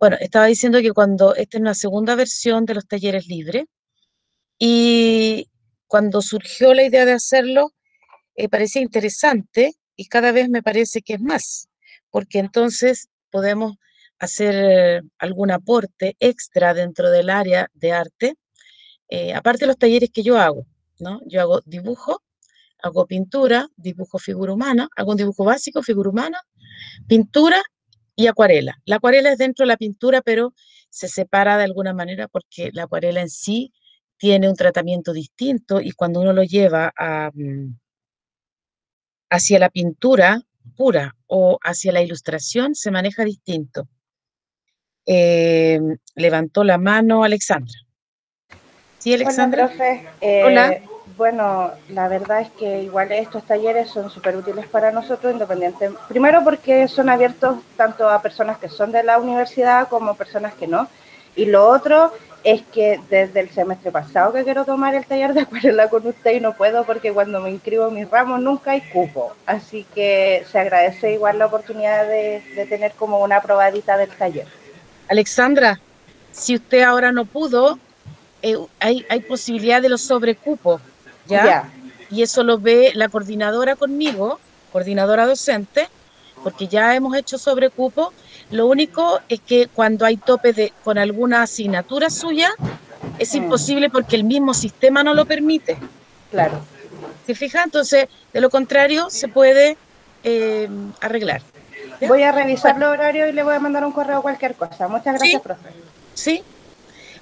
Bueno, estaba diciendo que cuando esta es una segunda versión de los talleres libres y cuando surgió la idea de hacerlo, eh, parecía interesante y cada vez me parece que es más, porque entonces podemos hacer algún aporte extra dentro del área de arte, eh, aparte de los talleres que yo hago, ¿no? Yo hago dibujo, hago pintura, dibujo figura humana, hago un dibujo básico, figura humana, pintura y acuarela. La acuarela es dentro de la pintura, pero se separa de alguna manera porque la acuarela en sí tiene un tratamiento distinto y cuando uno lo lleva a, hacia la pintura pura o hacia la ilustración se maneja distinto. Eh, levantó la mano Alexandra. Sí, Alexandra. profe, eh, Hola. Bueno, la verdad es que igual estos talleres son súper útiles para nosotros, independientes. Primero porque son abiertos tanto a personas que son de la universidad como personas que no. Y lo otro es que desde el semestre pasado que quiero tomar el taller de acuarela con usted y no puedo porque cuando me inscribo mis ramos nunca hay cupo. Así que se agradece igual la oportunidad de, tener como una probadita del taller. Alexandra, si usted ahora no pudo, eh, hay, hay posibilidad de los sobrecupos, ¿ya? Y eso lo ve la coordinadora conmigo, coordinadora docente, porque ya hemos hecho sobrecupo lo único es que cuando hay tope de, con alguna asignatura suya, es mm. imposible porque el mismo sistema no lo permite. Claro. ¿Se fija? Entonces, de lo contrario, se puede eh, arreglar. Voy a revisar los horarios y le voy a mandar un correo cualquier cosa. Muchas gracias, profe. Sí.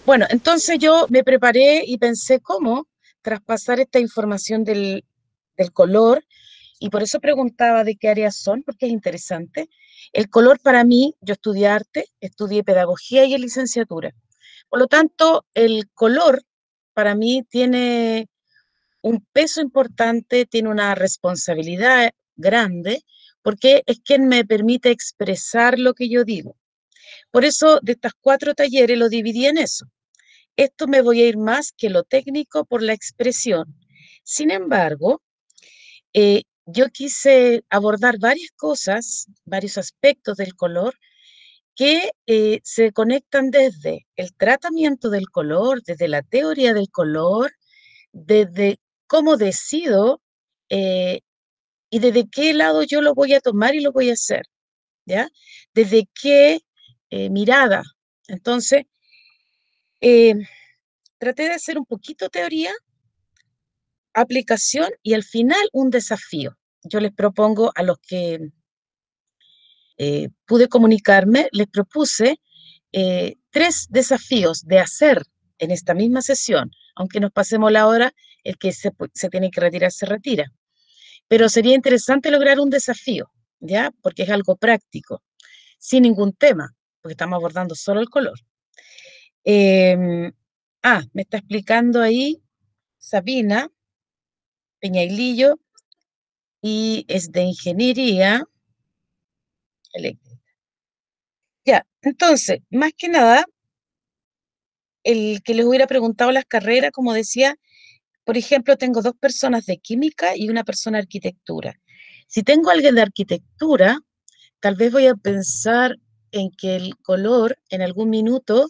Bueno, entonces yo me preparé y pensé cómo traspasar esta información del, del color y por eso preguntaba de qué áreas son, porque es interesante. El color para mí, yo estudié arte, estudié pedagogía y licenciatura. Por lo tanto, el color para mí tiene un peso importante, tiene una responsabilidad grande, porque es quien me permite expresar lo que yo digo. Por eso, de estas cuatro talleres lo dividí en eso. Esto me voy a ir más que lo técnico por la expresión. Sin embargo, eh, yo quise abordar varias cosas, varios aspectos del color que eh, se conectan desde el tratamiento del color, desde la teoría del color, desde cómo decido eh, y desde qué lado yo lo voy a tomar y lo voy a hacer, ¿ya? Desde qué mirada. Entonces, traté de hacer un poquito teoría, aplicación y al final un desafío yo les propongo a los que eh, pude comunicarme, les propuse eh, tres desafíos de hacer en esta misma sesión. Aunque nos pasemos la hora, el que se, se tiene que retirar se retira. Pero sería interesante lograr un desafío, ¿ya? Porque es algo práctico, sin ningún tema, porque estamos abordando solo el color. Em, ah, me está explicando ahí Sabina Peñailillo y es de ingeniería eléctrica. Ya, entonces, más que nada, el que les hubiera preguntado las carreras, como decía, por ejemplo, tengo dos personas de química y una persona de arquitectura. Si tengo alguien de arquitectura, tal vez voy a pensar en que el color en algún minuto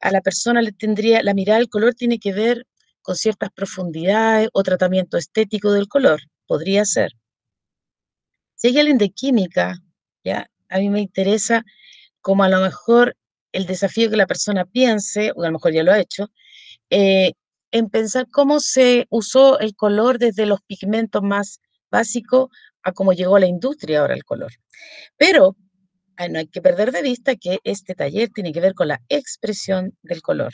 a la persona le tendría, la mirada del color tiene que ver con ciertas profundidades o tratamiento estético del color podría ser. Si hay alguien de química, ya, a mí me interesa como a lo mejor el desafío que la persona piense, o a lo mejor ya lo ha hecho, eh, en pensar cómo se usó el color desde los pigmentos más básicos a cómo llegó a la industria ahora el color. Pero no hay que perder de vista que este taller tiene que ver con la expresión del color.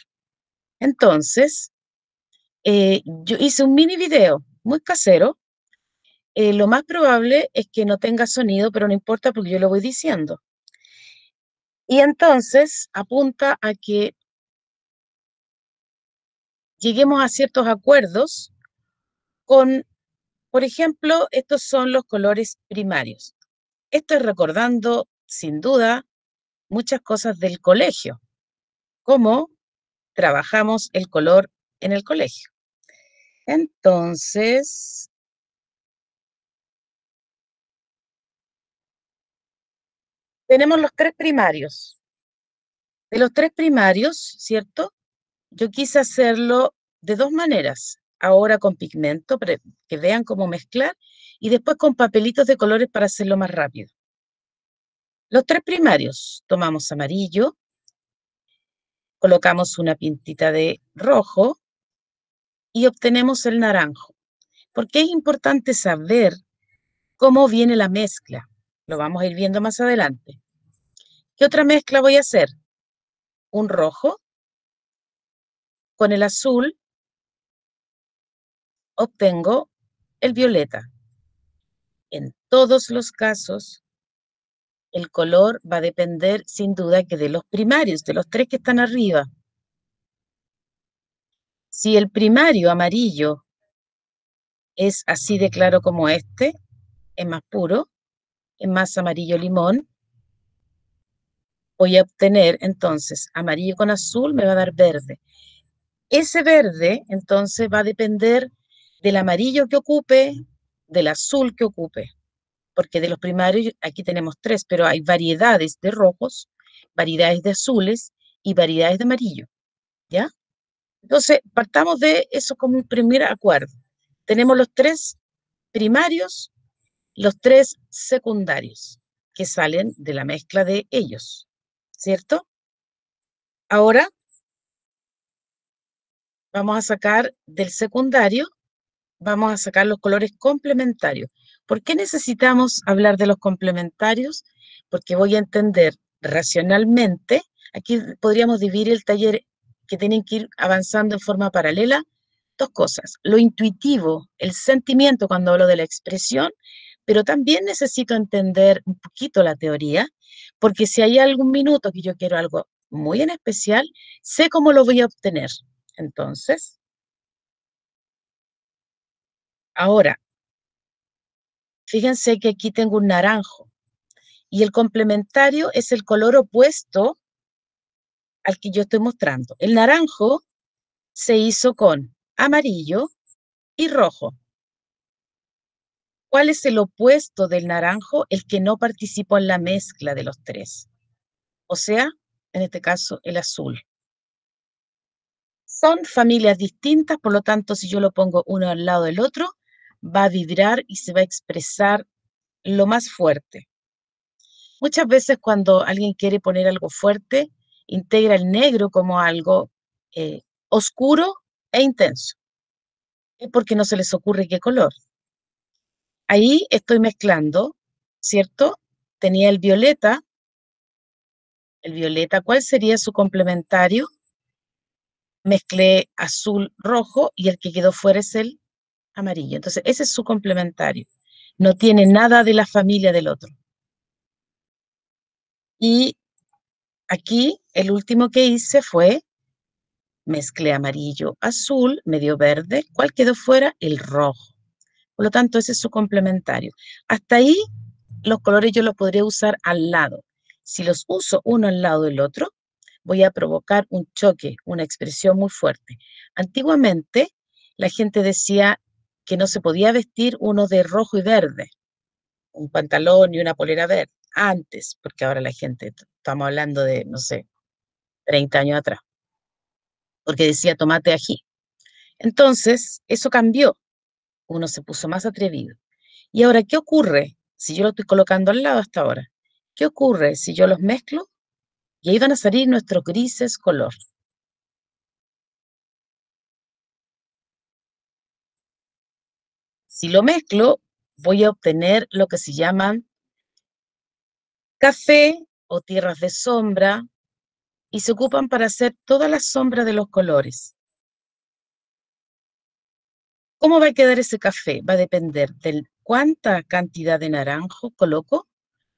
Entonces, eh, yo hice un mini video muy casero eh, lo más probable es que no tenga sonido, pero no importa porque yo lo voy diciendo. Y entonces apunta a que lleguemos a ciertos acuerdos con, por ejemplo, estos son los colores primarios. Esto es recordando, sin duda, muchas cosas del colegio, cómo trabajamos el color en el colegio. Entonces, tenemos los tres primarios. De los tres primarios, ¿cierto? Yo quise hacerlo de dos maneras. Ahora con pigmento, para que vean cómo mezclar, y después con papelitos de colores para hacerlo más rápido. Los tres primarios, tomamos amarillo, colocamos una pintita de rojo y obtenemos el naranjo. Porque es importante saber cómo viene la mezcla. Lo vamos a ir viendo más adelante. ¿Qué otra mezcla voy a hacer? Un rojo con el azul obtengo el violeta. En todos los casos, el color va a depender sin duda que de los primarios, de los tres que están arriba. Si el primario amarillo es así de claro como este, es más puro, es más amarillo limón, voy a obtener entonces amarillo con azul, me va a dar verde. Ese verde entonces va a depender del amarillo que ocupe, del azul que ocupe, porque de los primarios aquí tenemos tres, pero hay variedades de rojos, variedades de azules y variedades de amarillo, ¿ya? Entonces, partamos de eso como un primer acuerdo. Tenemos los tres primarios, los tres secundarios, que salen de la mezcla de ellos, ¿cierto? Ahora vamos a sacar del secundario vamos a sacar los colores complementarios. ¿Por qué necesitamos hablar de los complementarios? Porque voy a entender racionalmente, aquí podríamos dividir el taller que tienen que ir avanzando en forma paralela, dos cosas, lo intuitivo, el sentimiento cuando hablo de la expresión, pero también necesito entender un poquito la teoría, porque si hay algún minuto que yo quiero algo muy en especial, sé cómo lo voy a obtener. Entonces, Ahora, fíjense que aquí tengo un naranjo y el complementario es el color opuesto al que yo estoy mostrando. El naranjo se hizo con amarillo y rojo. ¿Cuál es el opuesto del naranjo? El que no participó en la mezcla de los tres. O sea, en este caso, el azul. Son familias distintas, por lo tanto, si yo lo pongo uno al lado del otro, va a vibrar y se va a expresar lo más fuerte. Muchas veces cuando alguien quiere poner algo fuerte, integra el negro como algo eh, oscuro e intenso. Es porque no se les ocurre qué color. Ahí estoy mezclando, ¿cierto? Tenía el violeta. El violeta, ¿cuál sería su complementario? Mezclé azul, rojo y el que quedó fuera es el amarillo. Entonces, ese es su complementario. No tiene nada de la familia del otro. Y aquí el último que hice fue mezclé amarillo, azul, medio verde. ¿Cuál quedó fuera? El rojo. Por lo tanto, ese es su complementario. Hasta ahí los colores yo los podría usar al lado. Si los uso uno al lado del otro, voy a provocar un choque, una expresión muy fuerte. Antiguamente, la gente decía, que no se podía vestir uno de rojo y verde, un pantalón y una polera verde, antes, porque ahora la gente, estamos hablando de, no sé, 30 años atrás, porque decía tomate ají. Entonces, eso cambió, uno se puso más atrevido. Y ahora, ¿qué ocurre si yo lo estoy colocando al lado hasta ahora? ¿Qué ocurre si yo los mezclo? Y ahí van a salir nuestros grises color. Si lo mezclo, voy a obtener lo que se llaman café o tierras de sombra y se ocupan para hacer toda la sombra de los colores. ¿Cómo va a quedar ese café? Va a depender de cuánta cantidad de naranjo coloco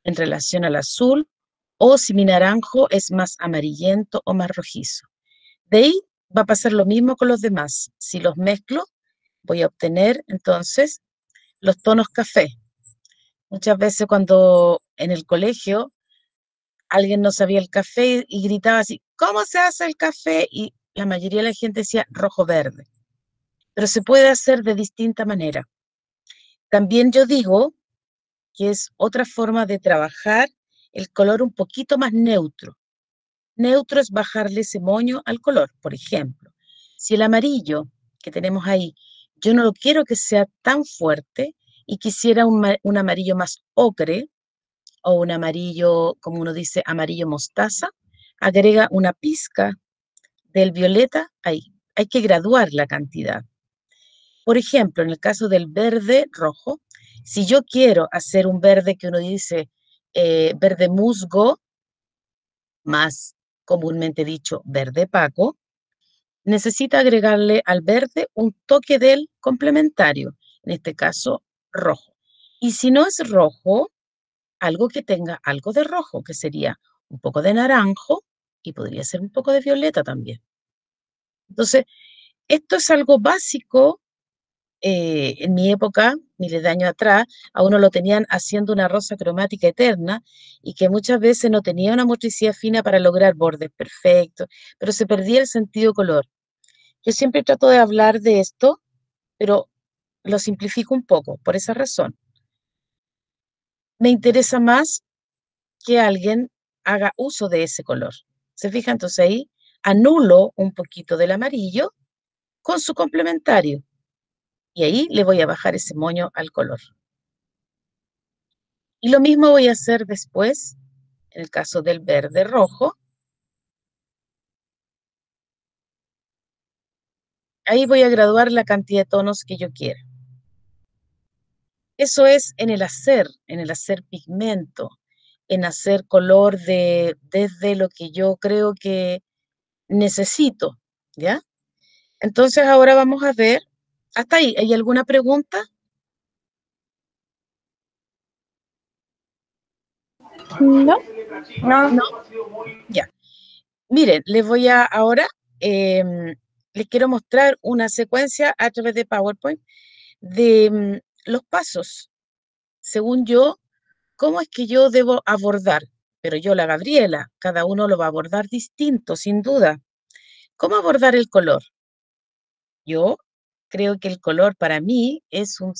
en relación al azul o si mi naranjo es más amarillento o más rojizo. De ahí va a pasar lo mismo con los demás. Si los mezclo, voy a obtener entonces los tonos café. Muchas veces cuando en el colegio alguien no sabía el café y gritaba así, ¿cómo se hace el café? Y la mayoría de la gente decía rojo-verde. Pero se puede hacer de distinta manera. También yo digo que es otra forma de trabajar el color un poquito más neutro. Neutro es bajarle ese moño al color. Por ejemplo, si el amarillo que tenemos ahí, yo no quiero que sea tan fuerte y quisiera un, un amarillo más ocre o un amarillo, como uno dice, amarillo mostaza, agrega una pizca del violeta ahí. Hay que graduar la cantidad. Por ejemplo, en el caso del verde rojo, si yo quiero hacer un verde que uno dice eh, verde musgo, más comúnmente dicho verde paco, necesita agregarle al verde un toque del complementario, en este caso rojo. Y si no es rojo, algo que tenga algo de rojo, que sería un poco de naranjo y podría ser un poco de violeta también. Entonces, esto es algo básico. Eh, en mi época, miles de años atrás, a uno lo tenían haciendo una rosa cromática eterna y que muchas veces no tenía una motricidad fina para lograr bordes perfectos, pero se perdía el sentido color. Yo siempre trato de hablar de esto, pero lo simplifico un poco, por esa razón. Me interesa más que alguien haga uso de ese color. ¿Se fija? Entonces ahí anulo un poquito del amarillo con su complementario. Y ahí le voy a bajar ese moño al color. Y lo mismo voy a hacer después, en el caso del verde rojo. Ahí voy a graduar la cantidad de tonos que yo quiera. Eso es en el hacer, en el hacer pigmento, en hacer color de, desde lo que yo creo que necesito, ¿ya? Entonces ahora vamos a ver, hasta ahí, ¿hay alguna pregunta? No, no, no. Ya. Miren, les voy a ahora, em, les quiero mostrar una secuencia a través de PowerPoint de mm, los pasos. Según yo, ¿cómo es que yo debo abordar? Pero yo, la Gabriela, cada uno lo va a abordar distinto, sin duda. ¿Cómo abordar el color? Yo creo que el color para mí es un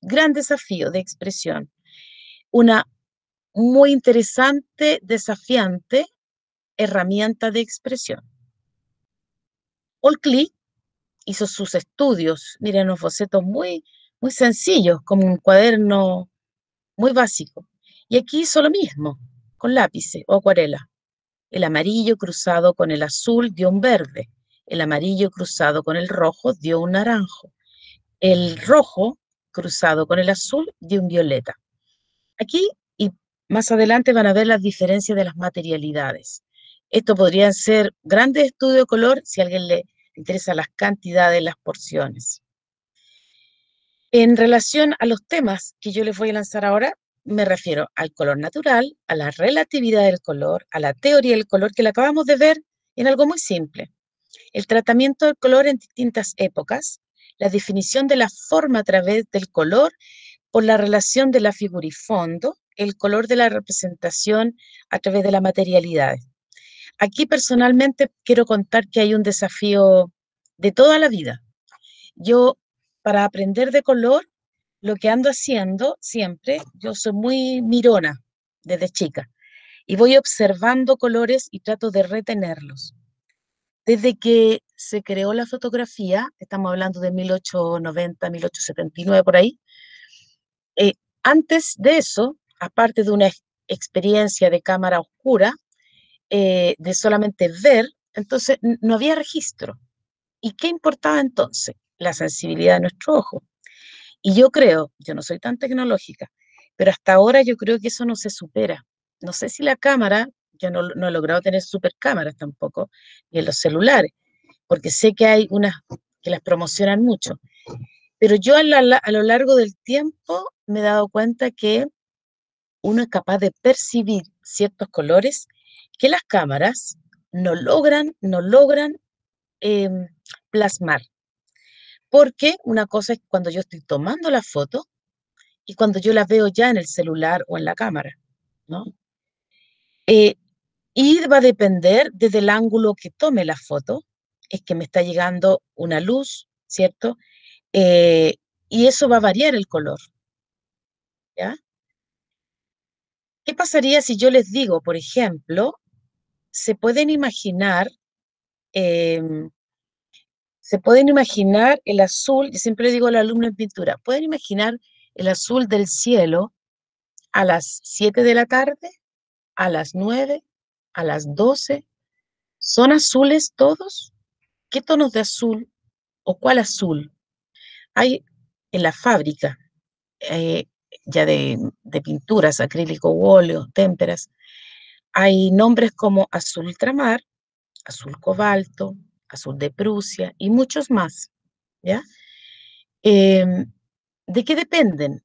gran desafío de expresión, una muy interesante, desafiante herramienta de expresión. Olcli hizo sus estudios, miren, unos bocetos muy, muy sencillos, como un cuaderno muy básico. Y aquí hizo lo mismo, con lápices o acuarela. El amarillo cruzado con el azul dio un verde. El amarillo cruzado con el rojo dio un naranjo. El rojo cruzado con el azul dio un violeta. Aquí y más adelante van a ver las diferencias de las materialidades. Esto podrían ser grandes estudios de color si a alguien le interesa las cantidades, las porciones. En relación a los temas que yo les voy a lanzar ahora, me refiero al color natural, a la relatividad del color, a la teoría del color que la acabamos de ver en algo muy simple. El tratamiento del color en distintas épocas, la definición de la forma a través del color por la relación de la figura y fondo, el color de la representación a través de la materialidad. Aquí personalmente quiero contar que hay un desafío de toda la vida. Yo, para aprender de color, lo que ando haciendo siempre, yo soy muy mirona desde chica y voy observando colores y trato de retenerlos. Desde que se creó la fotografía, estamos hablando de 1890, 1879 por ahí, eh, antes de eso, aparte de una experiencia de cámara oscura, eh, de solamente ver, entonces no había registro. ¿Y qué importaba entonces? La sensibilidad de nuestro ojo. Y yo creo, yo no soy tan tecnológica, pero hasta ahora yo creo que eso no se supera. No sé si la cámara, yo no, he logrado tener super cámaras tampoco, ni en los celulares, porque sé que hay unas que las promocionan mucho. Pero yo a, a lo largo del tiempo me he dado cuenta que uno es capaz de percibir ciertos colores que las cámaras no logran, no logran em, plasmar. Porque una cosa es cuando yo estoy tomando la foto y cuando yo la veo ya en el celular o en la cámara, ¿no? Eh, y va a depender desde el ángulo que tome la foto, es que me está llegando una luz, ¿cierto? Eh, y eso va a variar el color. ¿Ya? ¿Qué pasaría si yo les digo, por ejemplo, se pueden imaginar, em, se pueden imaginar el azul, yo siempre digo al alumno en pintura, pueden imaginar el azul del cielo a las 7 de la tarde, a las 9, a las 12. ¿Son azules todos? ¿Qué tonos de azul o cuál azul? Hay en la fábrica, eh, ya de, pinturas, acrílico óleo, témperas, hay nombres como azul ultramar, azul cobalto, azul de Prusia y muchos más. ¿ya? Em, ¿De qué dependen?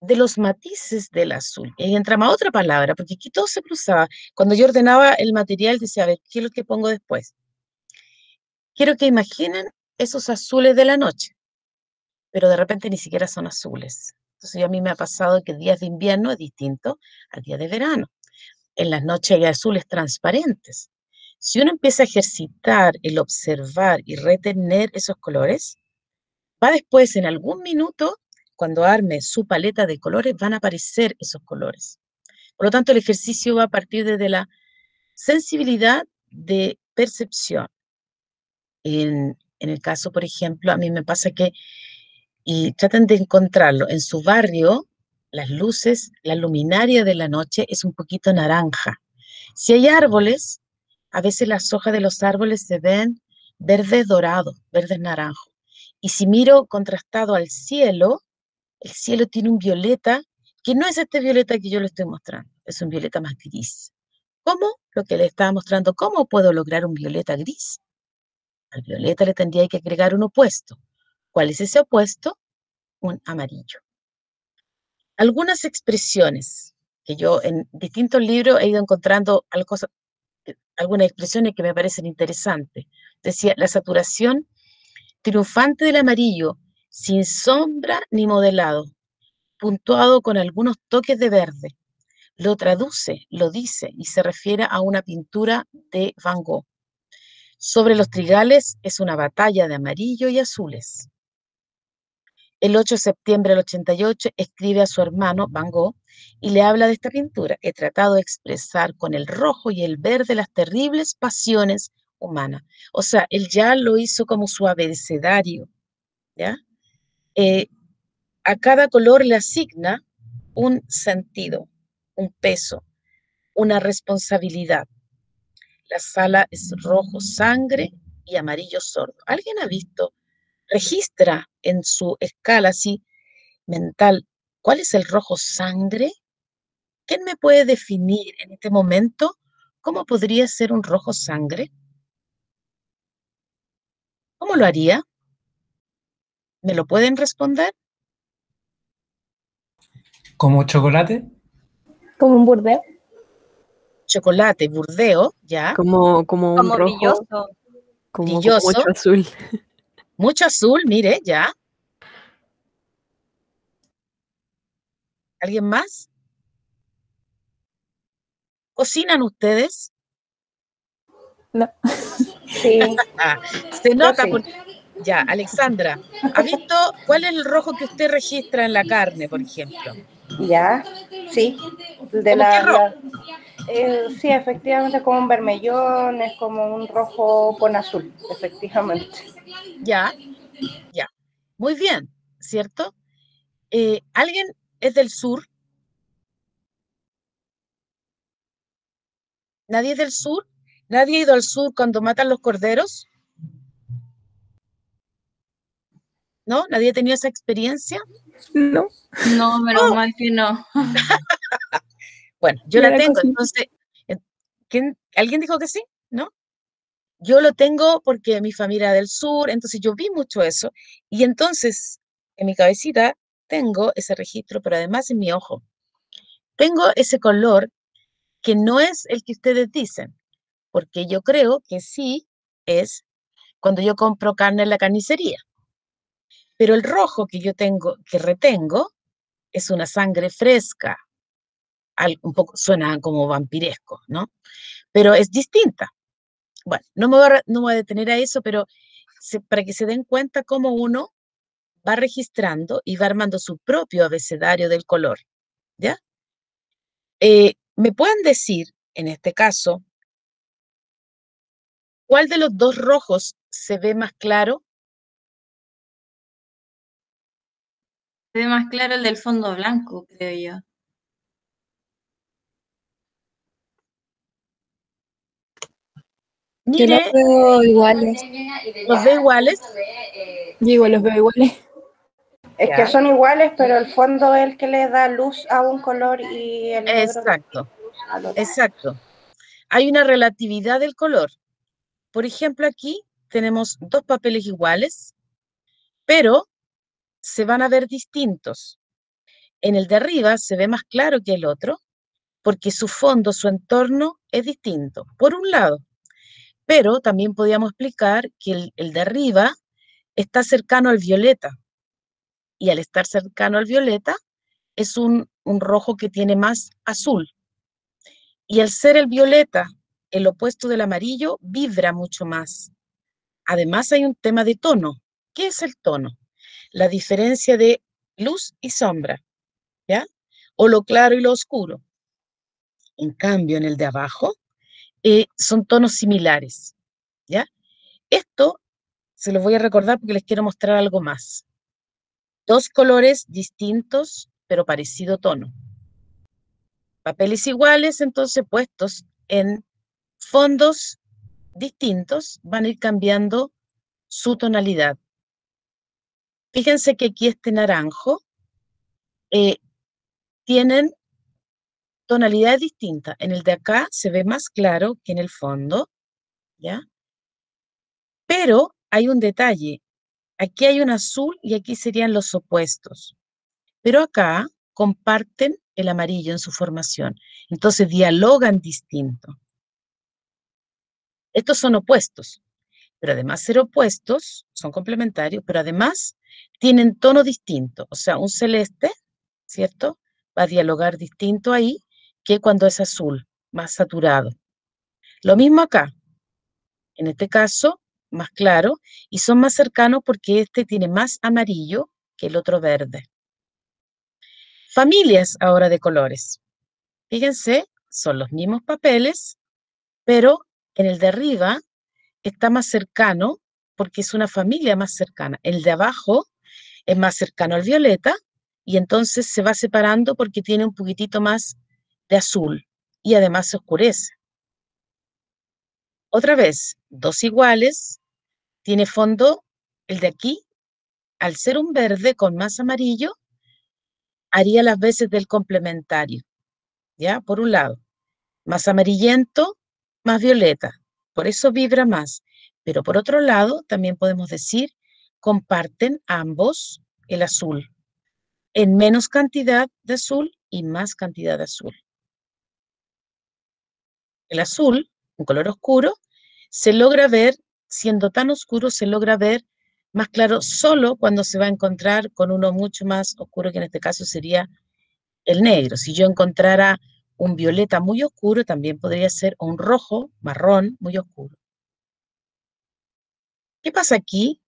De los matices del azul. Y entramos a otra palabra, porque aquí todo se cruzaba. Cuando yo ordenaba el material, decía, a ¿qué es lo que pongo después? Quiero que imaginen esos azules de la noche, pero de repente ni siquiera son azules. Entonces a mí me ha pasado que días de invierno es distinto al día de verano. En las noches hay azules transparentes. Si uno empieza a ejercitar el observar y retener esos colores, va después en algún minuto, cuando arme su paleta de colores, van a aparecer esos colores. Por lo tanto, el ejercicio va a partir desde la sensibilidad de percepción. En, en el caso, por ejemplo, a mí me pasa que, y traten de encontrarlo, en su barrio, las luces, la luminaria de la noche es un poquito naranja. Si hay árboles, a veces las hojas de los árboles se ven verdes dorados, verdes naranjos. Y si miro contrastado al cielo, el cielo tiene un violeta que no es este violeta que yo le estoy mostrando, es un violeta más gris. ¿Cómo? Lo que le estaba mostrando, ¿cómo puedo lograr un violeta gris? Al violeta le tendría que agregar un opuesto. ¿Cuál es ese opuesto? Un amarillo. Algunas expresiones que yo en distintos libros he ido encontrando algunas expresiones que me parecen interesantes. Decía, la saturación triunfante del amarillo, sin sombra ni modelado, puntuado con algunos toques de verde. Lo traduce, lo dice y se refiere a una pintura de Van Gogh. Sobre los trigales es una batalla de amarillo y azules. El 8 de septiembre del 88 escribe a su hermano Van Gogh y le habla de esta pintura. He tratado de expresar con el rojo y el verde las terribles pasiones humanas. O sea, él ya lo hizo como su abecedario. ¿ya? Eh, a cada color le asigna un sentido, un peso, una responsabilidad. La sala es rojo sangre y amarillo sordo. ¿Alguien ha visto? Registra en su escala así mental cuál es el rojo sangre ¿Quién me puede definir en este momento cómo podría ser un rojo sangre? ¿Cómo lo haría? ¿Me lo pueden responder? ¿Como chocolate? Como un burdeo. Chocolate, burdeo, ya. Como, como un rojo. Brilloso. Como, mucho azul. Mucho azul, mire, ya. ¿Alguien más? ¿Cocinan ustedes? No. Sí. Se nota Ya, Alexandra, ¿ha visto cuál es el rojo que usted registra en la carne, por ejemplo? Ya, sí. De la, eh, sí, efectivamente, como un vermellón, es como un rojo con azul, efectivamente. Ya, ya. Muy bien, ¿cierto? Eh, ¿Alguien es del sur? ¿Nadie es del sur? ¿Nadie ha ido al sur cuando matan los corderos? ¿No? ¿Nadie ha tenido esa experiencia? No. No, menos oh. mal que no. bueno, yo la tengo, entonces, ¿quién, ¿alguien dijo que sí? ¿No? Yo lo tengo porque mi familia del sur, entonces yo vi mucho eso, y entonces en mi cabecita tengo ese registro, pero además en mi ojo. Tengo ese color que no es el que ustedes dicen, porque yo creo que sí es cuando yo compro carne en la carnicería. Pero el rojo que yo tengo, que retengo, es una sangre fresca. un poco suena como vampiresco, ¿no? Pero es distinta. Bueno, no me voy a, a detener a eso, pero para que se den cuenta cómo uno va registrando y va armando su propio abecedario del color, ¿ya? Eh, ¿Me pueden decir, en este caso, ¿Cuál de los dos rojos se ve más claro? Se ve más claro el del fondo blanco, creo yo. Yo los veo iguales. ¿Los veo iguales? Digo, los veo iguales. Es que son iguales, pero el fondo es el que le da luz a un color y el Exacto, exacto. Hay una relatividad del color. Por ejemplo, aquí tenemos dos papeles iguales, pero se van a ver distintos. En el de arriba se ve más claro que el otro, porque su fondo, su entorno es distinto, por un lado. Pero también podríamos explicar que el, de arriba está cercano al violeta, y al estar cercano al violeta es un, un rojo que tiene más azul. Y al ser el violeta el opuesto del amarillo, vibra mucho más. Además hay un tema de tono. ¿Qué es el tono? La diferencia de luz y sombra, ¿ya? O lo claro y lo oscuro. En cambio, en el de abajo, eh, son tonos similares, ¿ya? Esto se los voy a recordar porque les quiero mostrar algo más. Dos colores distintos, pero parecido tono. Papeles iguales, entonces puestos en fondos distintos, van a ir cambiando su tonalidad. Fíjense que aquí este naranjo eh, tienen tonalidades distintas. En el de acá se ve más claro que en el fondo, ¿ya? Pero hay un detalle. Aquí hay un azul y aquí serían los opuestos. Pero acá comparten el amarillo en su formación. Entonces dialogan distinto. Estos son opuestos, pero además ser opuestos, son complementarios, pero además tienen tono distinto. O sea, un celeste, ¿cierto? Va a dialogar distinto ahí que cuando es azul, más saturado. Lo mismo acá. En este caso, más claro, y son más cercanos porque este tiene más amarillo que el otro verde. Familias ahora de colores. Fíjense, son los mismos papeles, pero en el de arriba está más cercano porque es una familia más cercana. El de abajo es más cercano al violeta y entonces se va separando porque tiene un poquitito más de azul y además se oscurece. Otra vez, dos iguales, tiene fondo el de aquí, al ser un verde con más amarillo, haría las veces del complementario, ¿ya? Por un lado, más amarillento, más violeta, por eso vibra más. Pero por otro lado, también podemos decir, comparten ambos el azul, en menos cantidad de azul y más cantidad de azul. El azul, un color oscuro, se logra ver, siendo tan oscuro, se logra ver más claro solo cuando se va a encontrar con uno mucho más oscuro, que en este caso sería el negro. Si yo encontrara un violeta muy oscuro también podría ser un rojo, marrón, muy oscuro. ¿Qué pasa aquí?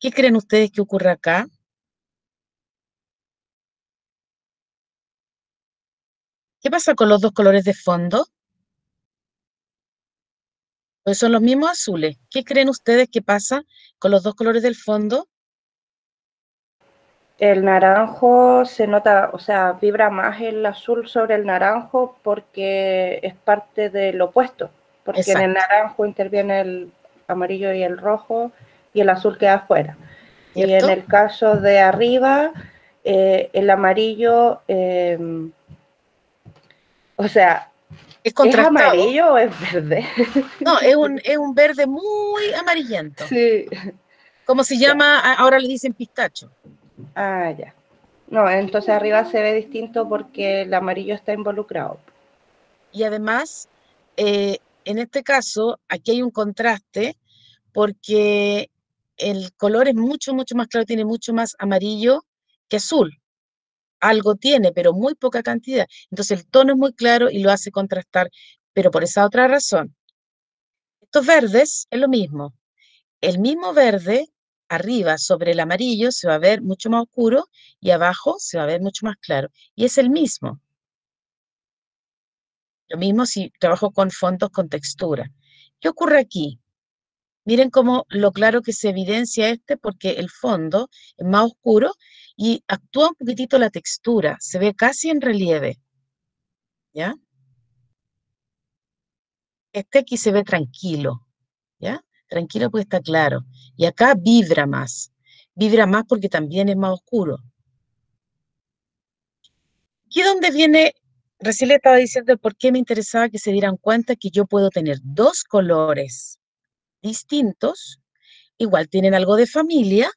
¿Qué creen ustedes que ocurre acá? ¿Qué pasa con los dos colores de fondo? Pues son los mismos azules. ¿Qué creen ustedes que pasa con los dos colores del fondo? el naranjo se nota, o sea, vibra más el azul sobre el naranjo porque es parte del opuesto, porque en el naranjo interviene el amarillo y el rojo y el azul queda afuera. Y en el caso de arriba, eh, el amarillo, em, o sea, ¿Es, amarillo o es verde? No, es un, es un verde muy amarillento. Sí. ¿Cómo se llama? Ahora le dicen pistacho. Ah, ya. No, entonces arriba se ve distinto porque el amarillo está involucrado. Y además, eh, en este caso, aquí hay un contraste porque el color es mucho, mucho más claro, tiene mucho más amarillo que azul. Algo tiene, pero muy poca cantidad. Entonces el tono es muy claro y lo hace contrastar, pero por esa otra razón. Estos verdes es lo mismo. El mismo verde arriba sobre el amarillo se va a ver mucho más oscuro y abajo se va a ver mucho más claro. Y es el mismo. Lo mismo si trabajo con fondos con textura. ¿Qué ocurre aquí? Miren cómo lo claro que se evidencia este porque el fondo es más oscuro y actúa un poquitito la textura, se ve casi en relieve. ¿Ya? Este aquí se ve tranquilo, ¿ya? Tranquilo porque está claro. Y acá vibra más. Vibra más porque también es más oscuro. Aquí donde viene, recién le estaba diciendo por qué me interesaba que se dieran cuenta que yo puedo tener dos colores distintos, igual tienen algo de familia,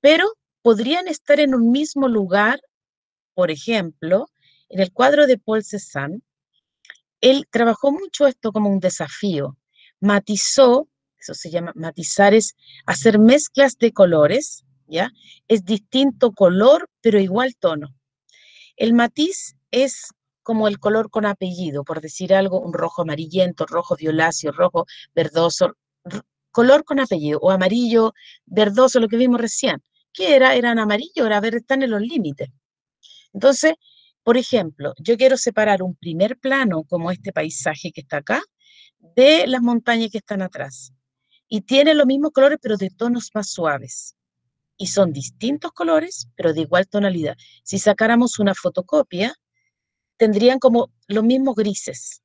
pero podrían estar en un mismo lugar, por ejemplo, en el cuadro de Paul Cézanne, él trabajó mucho esto como un desafío, matizó, eso se llama matizar, es hacer mezclas de colores, ¿ya? Es distinto color, pero igual tono. El matiz es como el color con apellido, por decir algo, un rojo amarillento, rojo violáceo, rojo verdoso, color con apellido, o amarillo verdoso, lo que vimos recién. ¿Qué era? Eran amarillo, era verde, están en los límites. Entonces, por ejemplo, yo quiero separar un primer plano, como este paisaje que está acá, de las montañas que están atrás. Y tiene los mismos colores, pero de tonos más suaves. Y son distintos colores, pero de igual tonalidad. Si sacáramos una fotocopia, tendrían como los mismos grises.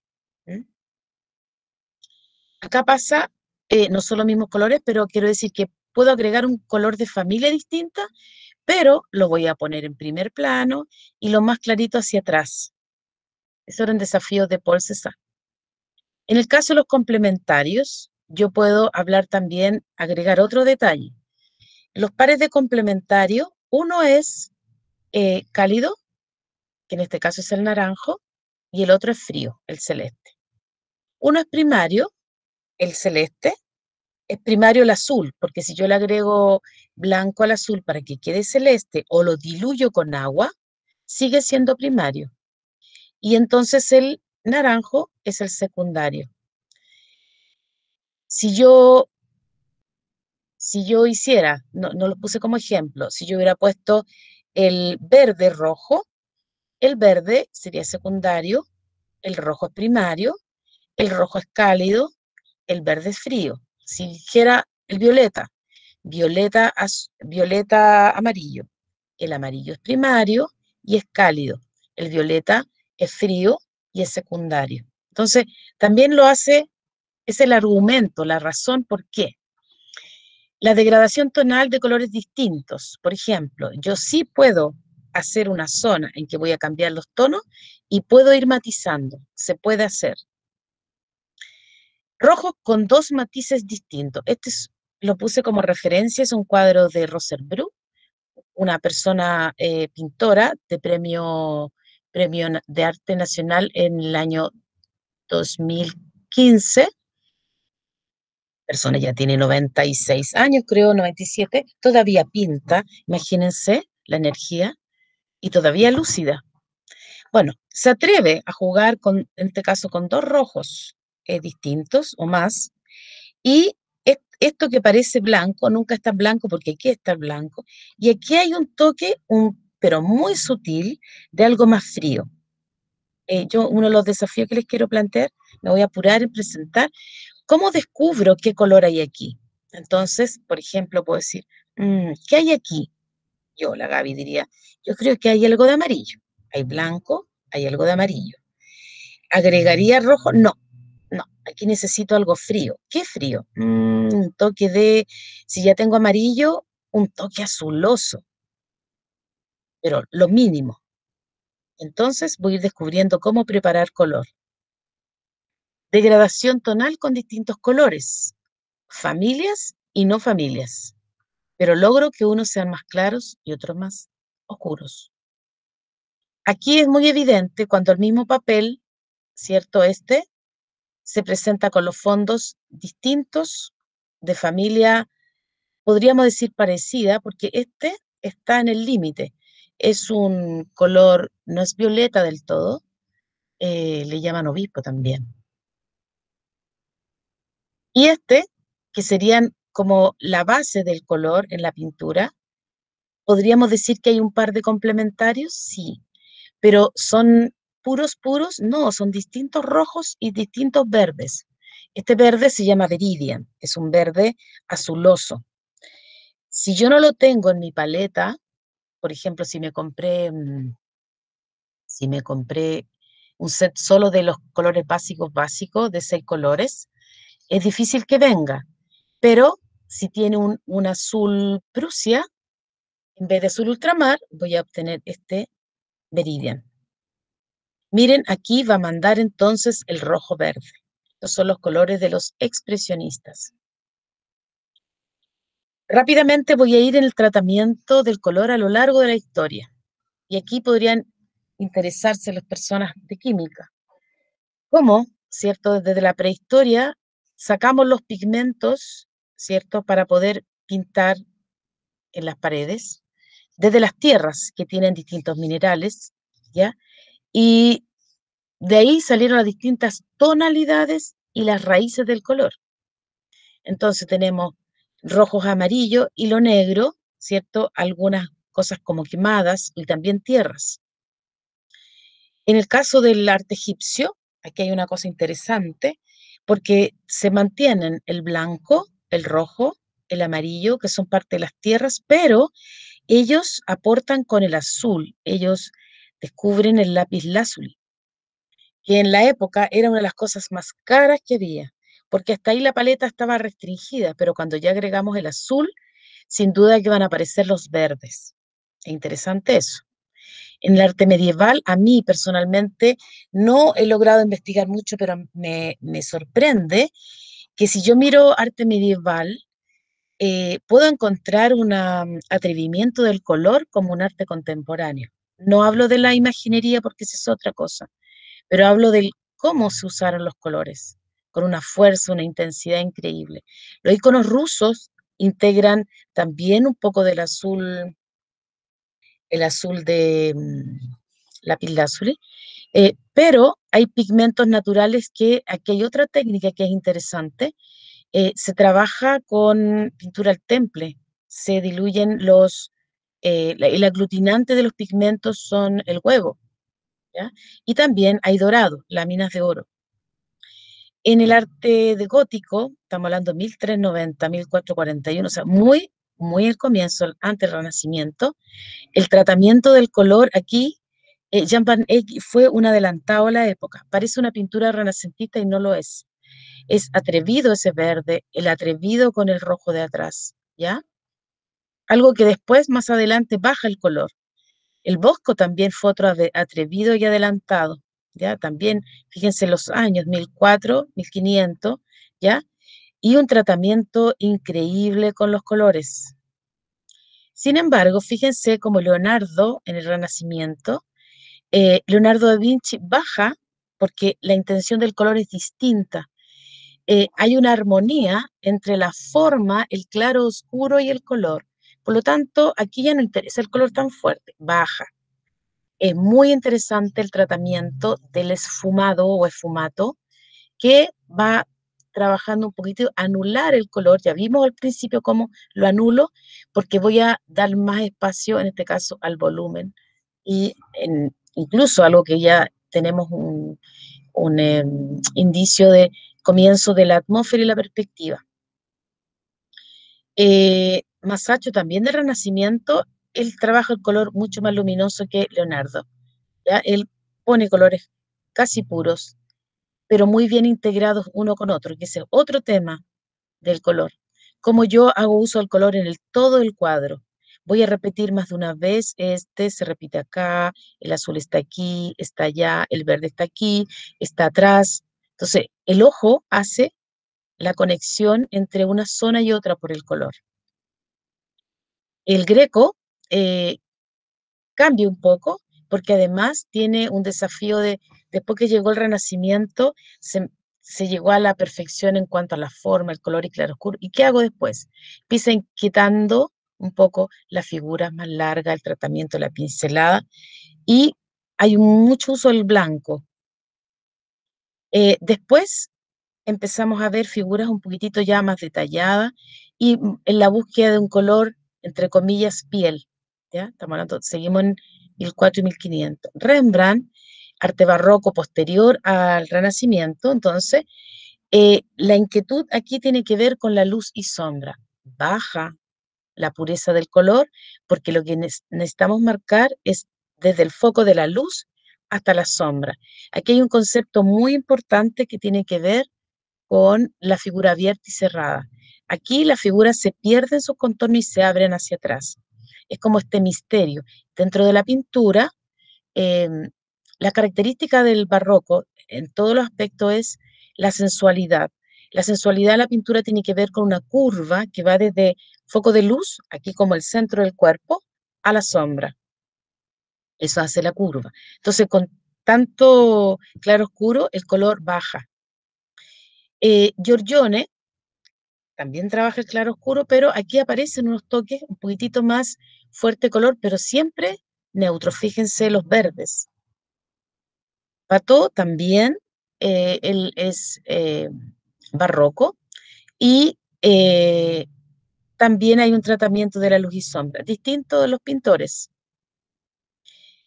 Acá pasa, eh, no son los mismos colores, pero quiero decir que puedo agregar un color de familia distinta pero lo voy a poner en primer plano y lo más clarito hacia atrás. Eso era un desafío de Paul Cézanne. En el caso de los complementarios, yo puedo hablar también, agregar otro detalle. Los pares de complementario, uno es eh, cálido, que en este caso es el naranjo, y el otro es frío, el celeste. Uno es primario, el celeste, es primario el azul, porque si yo le agrego blanco al azul para que quede celeste o lo diluyo con agua, sigue siendo primario. Y entonces el naranjo es el secundario. Si yo, si yo hiciera, no, no lo puse como ejemplo, si yo hubiera puesto el verde rojo, el verde sería secundario, el rojo es primario, el rojo es cálido, el verde es frío si dijera el violeta, violeta, violeta amarillo, el amarillo es primario y es cálido, el violeta es frío y es secundario. Entonces, también lo hace, es el argumento, la razón por qué. La degradación tonal de colores distintos, por ejemplo, yo sí puedo hacer una zona en que voy a cambiar los tonos y puedo ir matizando, se puede hacer rojo con dos matices distintos. Este lo puse como referencia, es un cuadro de Roserbru, una persona eh, pintora de premio, premio de Arte Nacional en el año 2015. Persona ya tiene 96 años, creo, 97, todavía pinta, imagínense la energía, y todavía lúcida. Bueno, se atreve a jugar con, en este caso, con dos rojos, eh, distintos o más. Y esto que parece blanco, nunca está blanco porque aquí está blanco. Y aquí hay un toque, un, pero muy sutil, de algo más frío. Eh, yo, uno de los desafíos que les quiero plantear, me voy a apurar en presentar, ¿cómo descubro qué color hay aquí? Entonces, por ejemplo, puedo decir, mm, ¿qué hay aquí? Yo, la Gaby, diría, yo creo que hay algo de amarillo. Hay blanco, hay algo de amarillo. ¿Agregaría rojo? No, no, aquí necesito algo frío. ¿Qué frío? Mm, un toque de, si ya tengo amarillo, un toque azuloso, pero lo mínimo. Entonces voy a ir descubriendo cómo preparar color. Degradación tonal con distintos colores, familias y no familias, pero logro que unos sean más claros y otros más oscuros. Aquí es muy evidente cuando el mismo papel, ¿cierto? Este se presenta con los fondos distintos de familia, podríamos decir parecida, porque este está en el límite. Es un color, no es violeta del todo, eh, le llaman obispo también. Y este, que serían como la base del color en la pintura, ¿podríamos decir que hay un par de complementarios? Sí, pero son puros, puros, no, son distintos rojos y distintos verdes. Este verde se llama Veridian, es un verde azuloso. Si yo no lo tengo en mi paleta, por ejemplo, si me compré, mm, si me compré un set solo de los colores básicos básicos de seis colores, es difícil que venga. Pero si tiene un, un azul Prusia, en vez de azul ultramar, voy a obtener este Veridian. Miren, aquí va a mandar entonces el rojo verde. Estos son los colores de los expresionistas. Rápidamente voy a ir en el tratamiento del color a lo largo de la historia. Y aquí podrían interesarse las personas de química. ¿Cómo, cierto? Desde la prehistoria sacamos los pigmentos, cierto, para poder pintar en las paredes, desde las tierras que tienen distintos minerales, ¿ya? Y de ahí salieron las distintas tonalidades y las raíces del color. Entonces tenemos rojos, amarillo y lo negro, ¿cierto? Algunas cosas como quemadas y también tierras. En el caso del arte egipcio, aquí hay una cosa interesante, porque se mantienen el blanco, el rojo, el amarillo, que son parte de las tierras, pero ellos aportan con el azul, ellos descubren el lápiz lazuli, que en la época era una de las cosas más caras que había, porque hasta ahí la paleta estaba restringida, pero cuando ya agregamos el azul, sin duda que van a aparecer los verdes. Es interesante eso. En el arte medieval, a mí personalmente no he logrado investigar mucho, pero me, sorprende que si yo miro arte medieval, eh, puedo encontrar un mm, atrevimiento del color como un arte contemporáneo. No hablo de la imaginería porque esa es otra cosa, pero hablo del cómo se usaron los colores, con una fuerza, una intensidad increíble. Los iconos rusos integran también un poco del azul el azul de mm, la lazuli, eh, pero hay pigmentos naturales que aquí hay otra técnica que es interesante. Eh, se trabaja con pintura al temple, se diluyen los, eh, el aglutinante de los pigmentos son el huevo, y también hay dorado, láminas de oro. En el arte de gótico, estamos hablando de 1390, 1441, o sea, muy muy al comienzo, ante el Renacimiento, el tratamiento del color aquí, eh, Jean Van Eyck fue un adelantado a la época. Parece una pintura renacentista y no lo es. Es atrevido ese verde, el atrevido con el rojo de atrás, ¿ya? Algo que después, más adelante, baja el color. El Bosco también fue otro atrevido y adelantado, ¿ya? También, fíjense los años, 1400, 1500, ¿ya? y un tratamiento increíble con los colores. Sin embargo, fíjense como Leonardo en el Renacimiento, eh, Leonardo da Vinci baja porque la intención del color es distinta. Eh, hay una armonía entre la forma, el claro oscuro y el color. Por lo tanto, aquí ya no interesa el color tan fuerte, baja. Es muy interesante el tratamiento del esfumado o esfumato, que va trabajando un poquito, anular el color. Ya vimos al principio cómo lo anulo, porque voy a dar más espacio, en este caso, al volumen. Y incluso algo que ya tenemos un, em, indicio de comienzo de la atmósfera y la perspectiva. Eh, Masacho también de Renacimiento, él trabaja el color mucho más luminoso que Leonardo. ¿ya? Él pone colores casi puros, pero muy bien integrados uno con otro, que es otro tema del color. Como yo hago uso del color en todo el cuadro. Voy a repetir más de una vez, este se repite acá, el azul está aquí, está allá, el verde está aquí, está atrás. Entonces, el ojo hace la conexión entre una zona y otra por el color. El greco eh, cambia un poco porque además tiene un desafío de Después que llegó el Renacimiento, se, llegó a la perfección en cuanto a la forma, el color y claroscuro. ¿Y qué hago después? Empieza quitando un poco la figura más larga, el tratamiento, la pincelada, y hay mucho uso del blanco. Eh, después empezamos a ver figuras un poquitito ya más detalladas y en la búsqueda de un color, entre comillas, piel. ¿ya? Estamos hablando, seguimos en 1400 y 1500. Rembrandt arte barroco posterior al Renacimiento, entonces Eh, la inquietud aquí tiene que ver con la luz y sombra. Baja la pureza del color porque lo que necesitamos marcar es desde el foco de la luz hasta la sombra. Aquí hay un concepto muy importante que tiene que ver con la figura abierta y cerrada. Aquí la figura se pierde en sus contornos y se abren hacia atrás. Es como este misterio. Dentro de la pintura, em, la característica del barroco en todos los aspectos es la sensualidad. La sensualidad de la pintura tiene que ver con una curva que va desde foco de luz, aquí como el centro del cuerpo, a la sombra. Eso hace la curva. Entonces, con tanto claro oscuro, el color baja. Eh, Giorgione también trabaja el claro oscuro, pero aquí aparecen unos toques un poquitito más fuerte color, pero siempre neutro. Fíjense los verdes. Pato también eh, él es eh, barroco y eh, también hay un tratamiento de la luz y sombra, distinto de los pintores.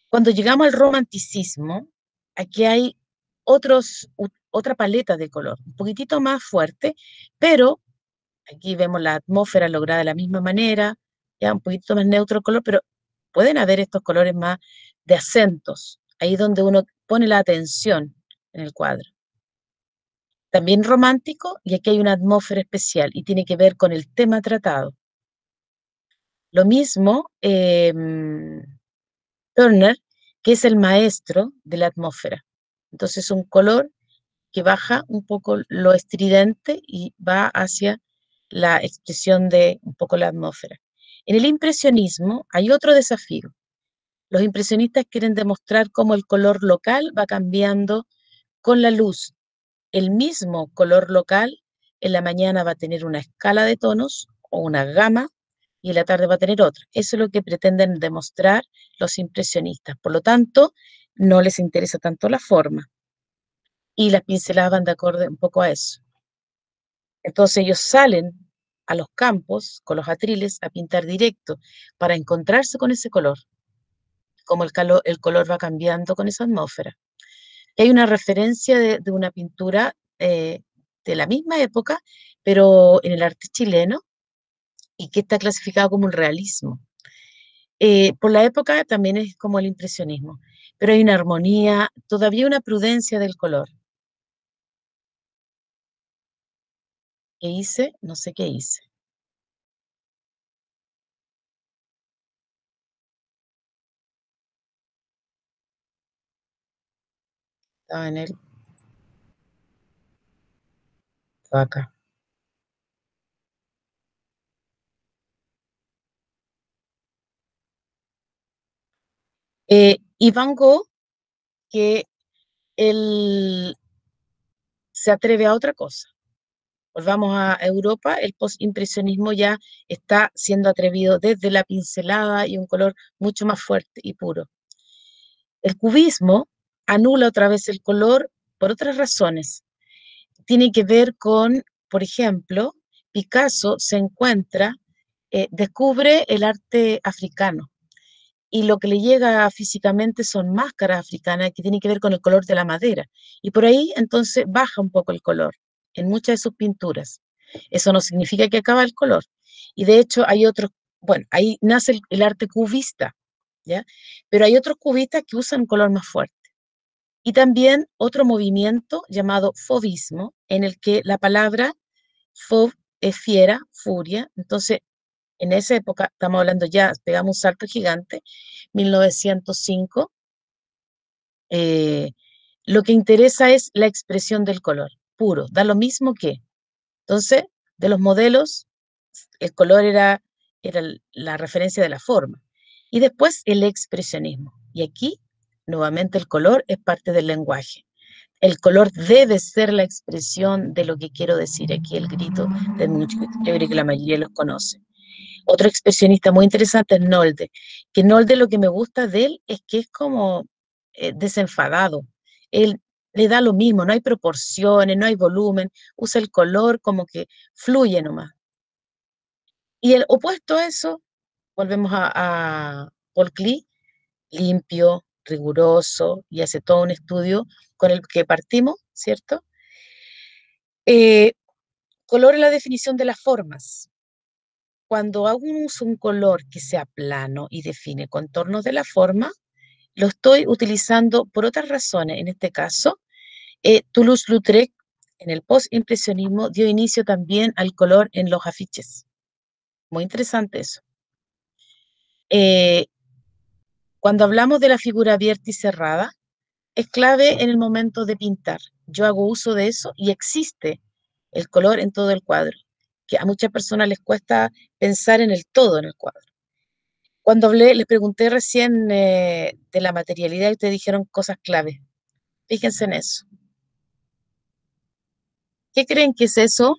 Cuando llegamos al romanticismo, aquí hay otros, otra paleta de color, un poquitito más fuerte, pero aquí vemos la atmósfera lograda de la misma manera, ya un poquito más neutro el color, pero pueden haber estos colores más de acentos, ahí donde uno pone la atención en el cuadro. También romántico, y aquí hay una atmósfera especial y tiene que ver con el tema tratado. Lo mismo em, Turner, que es el maestro de la atmósfera. Entonces, un color que baja un poco lo estridente y va hacia la expresión de un poco la atmósfera. En el impresionismo hay otro desafío. Los impresionistas quieren demostrar cómo el color local va cambiando con la luz. El mismo color local en la mañana va a tener una escala de tonos o una gama y en la tarde va a tener otra. Eso es lo que pretenden demostrar los impresionistas. Por lo tanto, no les interesa tanto la forma. Y las pinceladas van de acuerdo un poco a eso. Entonces ellos salen a los campos con los atriles a pintar directo para encontrarse con ese color, como el color va cambiando con esa atmósfera. Hay una referencia de, una pintura eh, de la misma época, pero en el arte chileno, y que está clasificado como el realismo. Eh, por la época también es como el impresionismo, pero hay una armonía, todavía una prudencia del color. ¿Qué hice? No sé qué hice. Estaba en él. Estaba acá. Eh, y Van que él se atreve a otra cosa. Volvamos a Europa, el postimpresionismo ya está siendo atrevido desde la pincelada y un color mucho más fuerte y puro. El cubismo anula otra vez el color por otras razones. Tiene que ver con, por ejemplo, Picasso se encuentra, eh, descubre el arte africano y lo que le llega físicamente son máscaras africanas que tienen que ver con el color de la madera. Y por ahí entonces baja un poco el color en muchas de sus pinturas. Eso no significa que acaba el color. Y de hecho hay otros, bueno, ahí nace el, el arte cubista, ¿ya? Pero hay otros cubistas que usan color más fuerte. Y también otro movimiento llamado fobismo, en el que la palabra fob es fiera, furia. Entonces, en esa época, estamos hablando ya, pegamos un salto gigante, 1905, eh, lo que interesa es la expresión del color, puro, da lo mismo que. Entonces, de los modelos, el color era, era la referencia de la forma. Y después el expresionismo. Y aquí Nuevamente el color es parte del lenguaje. El color debe ser la expresión de lo que quiero decir aquí, el grito de muchos. Yo que la mayoría los conoce. Otro expresionista muy interesante es Nolde, que Nolde lo que me gusta de él es que es como eh, desenfadado. Él le da lo mismo, no hay proporciones, no hay volumen, usa el color como que fluye nomás. Y el opuesto a eso, volvemos a, a Paul Klee, limpio, riguroso y hace todo un estudio con el que partimos, ¿cierto? Eh, color es la definición de las formas. Cuando hago uso un color que sea plano y define contornos de la forma, lo estoy utilizando por otras razones. En este caso, eh, Toulouse-Lautrec en el post-impresionismo dio inicio también al color en los afiches. Muy interesante eso. Eh, cuando hablamos de la figura abierta y cerrada, es clave en el momento de pintar. Yo hago uso de eso y existe el color en todo el cuadro, que a muchas personas les cuesta pensar en el todo en el cuadro. Cuando hablé, les pregunté recién eh, de la materialidad y te dijeron cosas clave. Fíjense en eso. ¿Qué creen que es eso?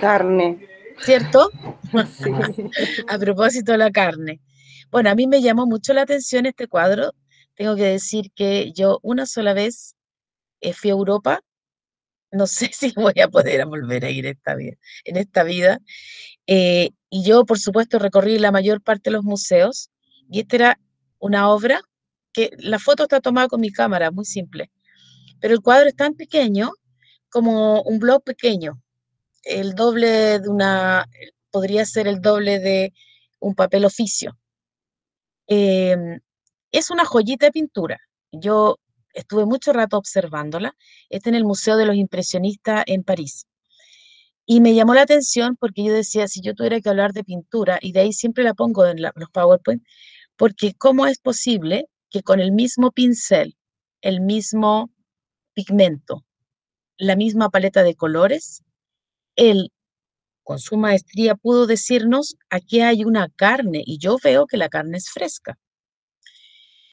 Carne. ¿Cierto? a propósito de la carne. Bueno, a mí me llamó mucho la atención este cuadro. Tengo que decir que yo una sola vez eh, fui a Europa. No sé si voy a poder volver a ir esta vida, en esta vida. Eh, y yo, por supuesto, recorrí la mayor parte de los museos. Y esta era una obra que la foto está tomada con mi cámara, muy simple. Pero el cuadro es tan pequeño como un blog pequeño. El doble de una, podría ser el doble de un papel oficio. Em, es una joyita de pintura. Yo estuve mucho rato observándola. Está en el Museo de los Impresionistas en París. Y me llamó la atención porque yo decía, si yo tuviera que hablar de pintura, y de ahí siempre la pongo en los PowerPoint, porque ¿cómo es posible que con el mismo pincel, el mismo pigmento, la misma paleta de colores, él con su maestría pudo decirnos, aquí hay una carne y yo veo que la carne es fresca.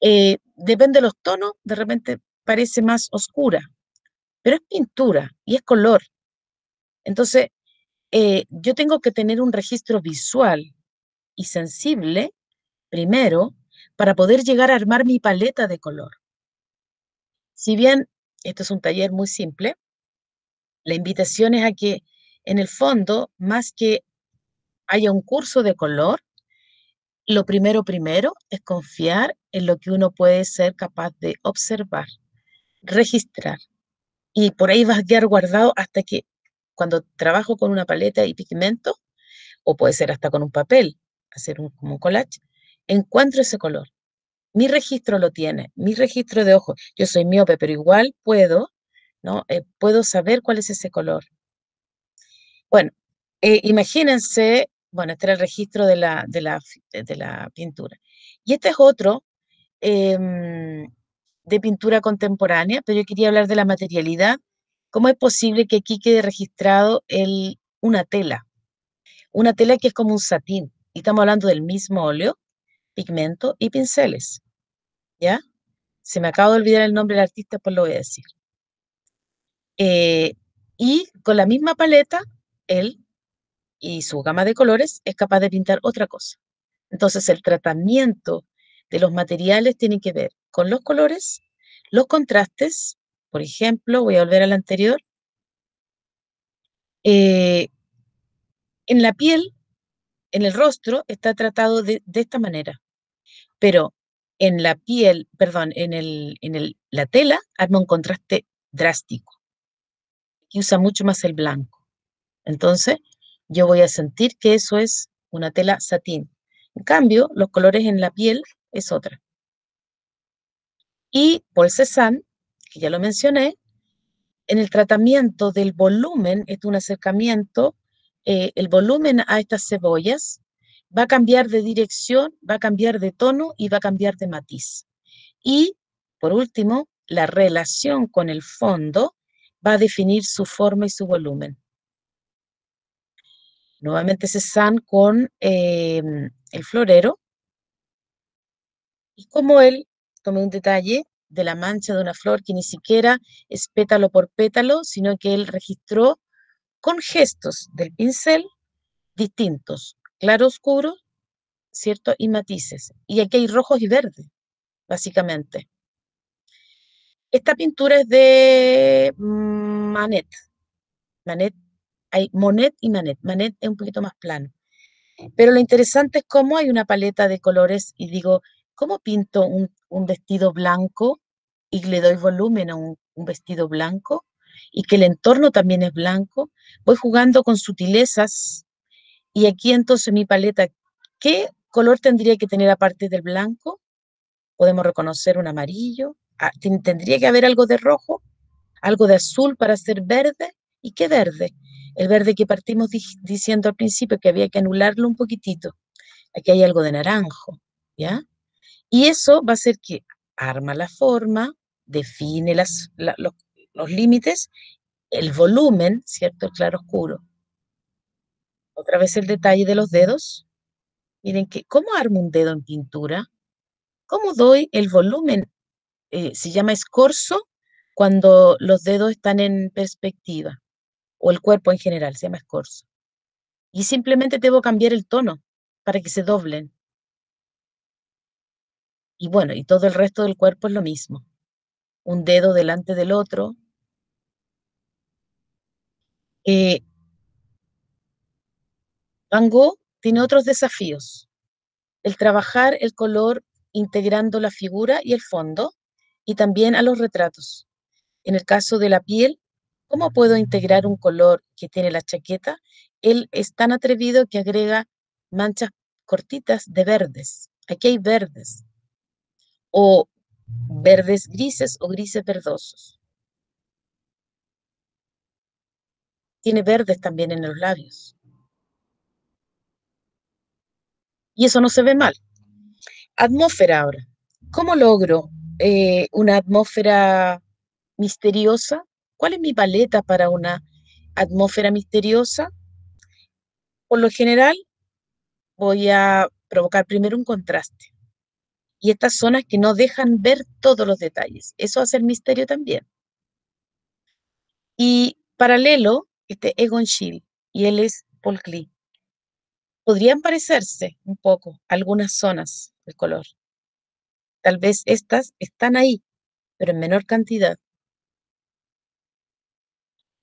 Eh, depende de los tonos, de repente parece más oscura, pero es pintura y es color. Entonces, eh, yo tengo que tener un registro visual y sensible, primero, para poder llegar a armar mi paleta de color. Si bien esto es un taller muy simple, la invitación es a que en el fondo, más que haya un curso de color, lo primero primero es confiar en lo que uno puede ser capaz de observar, registrar. Y por ahí vas a quedar guardado hasta que cuando trabajo con una paleta y pigmento, o puede ser hasta con un papel, hacer un, como un collage, encuentro ese color. Mi registro lo tiene, mi registro de ojos. Yo soy miope, pero igual puedo, ¿no? Eh, puedo saber cuál es ese color. Bueno, eh, imagínense, bueno, este era el registro de la, de la, de la pintura. Y este es otro em, de pintura contemporánea, pero yo quería hablar de la materialidad. ¿Cómo es posible que aquí quede registrado una tela? Una tela que es como un satín. Y estamos hablando del mismo óleo, pigmento y pinceles. ¿Ya? Se me acaba de olvidar el nombre del artista, pues lo voy a decir. Eh, y con la misma paleta él y su gama de colores es capaz de pintar otra cosa. Entonces el tratamiento de los materiales tiene que ver con los colores, los contrastes, por ejemplo, voy a volver al anterior, eh, en la piel, en el rostro, está tratado de, esta manera, pero en la piel, perdón, en, el, en la tela arma un contraste drástico, y usa mucho más el blanco. Entonces, yo voy a sentir que eso es una tela satín. En cambio, los colores en la piel es otra. Y Paul Cézanne, que ya lo mencioné, en el tratamiento del volumen, es un acercamiento, eh, el volumen a estas cebollas va a cambiar de dirección, va a cambiar de tono y va a cambiar de matiz. Y, por último, la relación con el fondo va a definir su forma y su volumen. Nuevamente Cézanne con em, el florero. Y como él tomé un detalle de la mancha de una flor que ni siquiera es pétalo por pétalo, sino que él registró con gestos del pincel distintos, claro oscuro, ¿cierto? Y matices. Y aquí hay rojos y verdes, básicamente. Esta pintura es de Manet. Manet hay Monet y Manet. Manet es un poquito más plano. Pero lo interesante es cómo hay una paleta de colores y digo, ¿cómo pinto un, vestido blanco y le doy volumen a un, vestido blanco y que el entorno también es blanco, voy jugando con sutilezas y aquí entonces mi paleta, ¿qué color tendría que tener aparte del blanco? Podemos reconocer un amarillo, ah, tendría que haber algo de rojo, algo de azul para ser verde. ¿Y qué verde? El verde que partimos diciendo al principio que había que anularlo un poquitito. Aquí hay algo de naranjo, ¿ya? Y eso va a ser que arma la forma, define los límites, el volumen, ¿cierto? El claro oscuro. Otra vez el detalle de los dedos. Miren que, ¿cómo armo un dedo en pintura? ¿Cómo doy el volumen? Eh, se llama escorzo cuando los dedos están en perspectiva, o el cuerpo en general, se llama escorzo. Y simplemente debo cambiar el tono para que se doblen. Y bueno, y todo el resto del cuerpo es lo mismo. Un dedo delante del otro. Eh, Van Gogh tiene otros desafíos. El trabajar el color integrando la figura y el fondo, y también a los retratos. En el caso de la piel, ¿cómo puedo integrar un color que tiene la chaqueta? Él es tan atrevido que agrega manchas cortitas de verdes. Aquí hay verdes o verdes grises o grises verdosos. Tiene verdes también en los labios. Y eso no se ve mal. Atmósfera ahora. ¿Cómo logro eh, una atmósfera misteriosa? ¿Cuál es mi paleta para una atmósfera misteriosa? Por lo general, voy a provocar primero un contraste y estas zonas que no dejan ver todos los detalles. Eso hace el misterio también. Y paralelo, este Egon Schiele, y él es Paul Klee. Podrían parecerse un poco algunas zonas del color. Tal vez estas están ahí, pero en menor cantidad.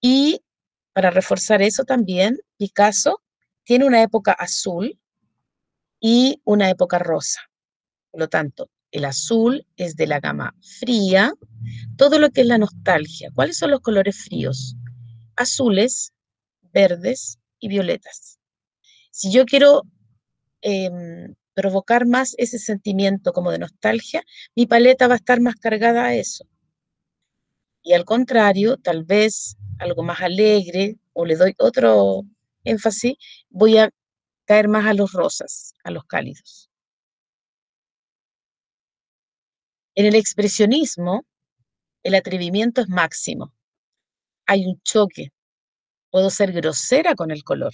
Y para reforzar eso también, Picasso tiene una época azul y una época rosa. Por lo tanto, el azul es de la gama fría, todo lo que es la nostalgia. ¿Cuáles son los colores fríos? Azules, verdes y violetas. Si yo quiero em, provocar más ese sentimiento como de nostalgia, mi paleta va a estar más cargada a eso. Y al contrario, tal vez algo más alegre o le doy otro énfasis, voy a caer más a los rosas, a los cálidos. En el expresionismo, el atrevimiento es máximo. Hay un choque. Puedo ser grosera con el color.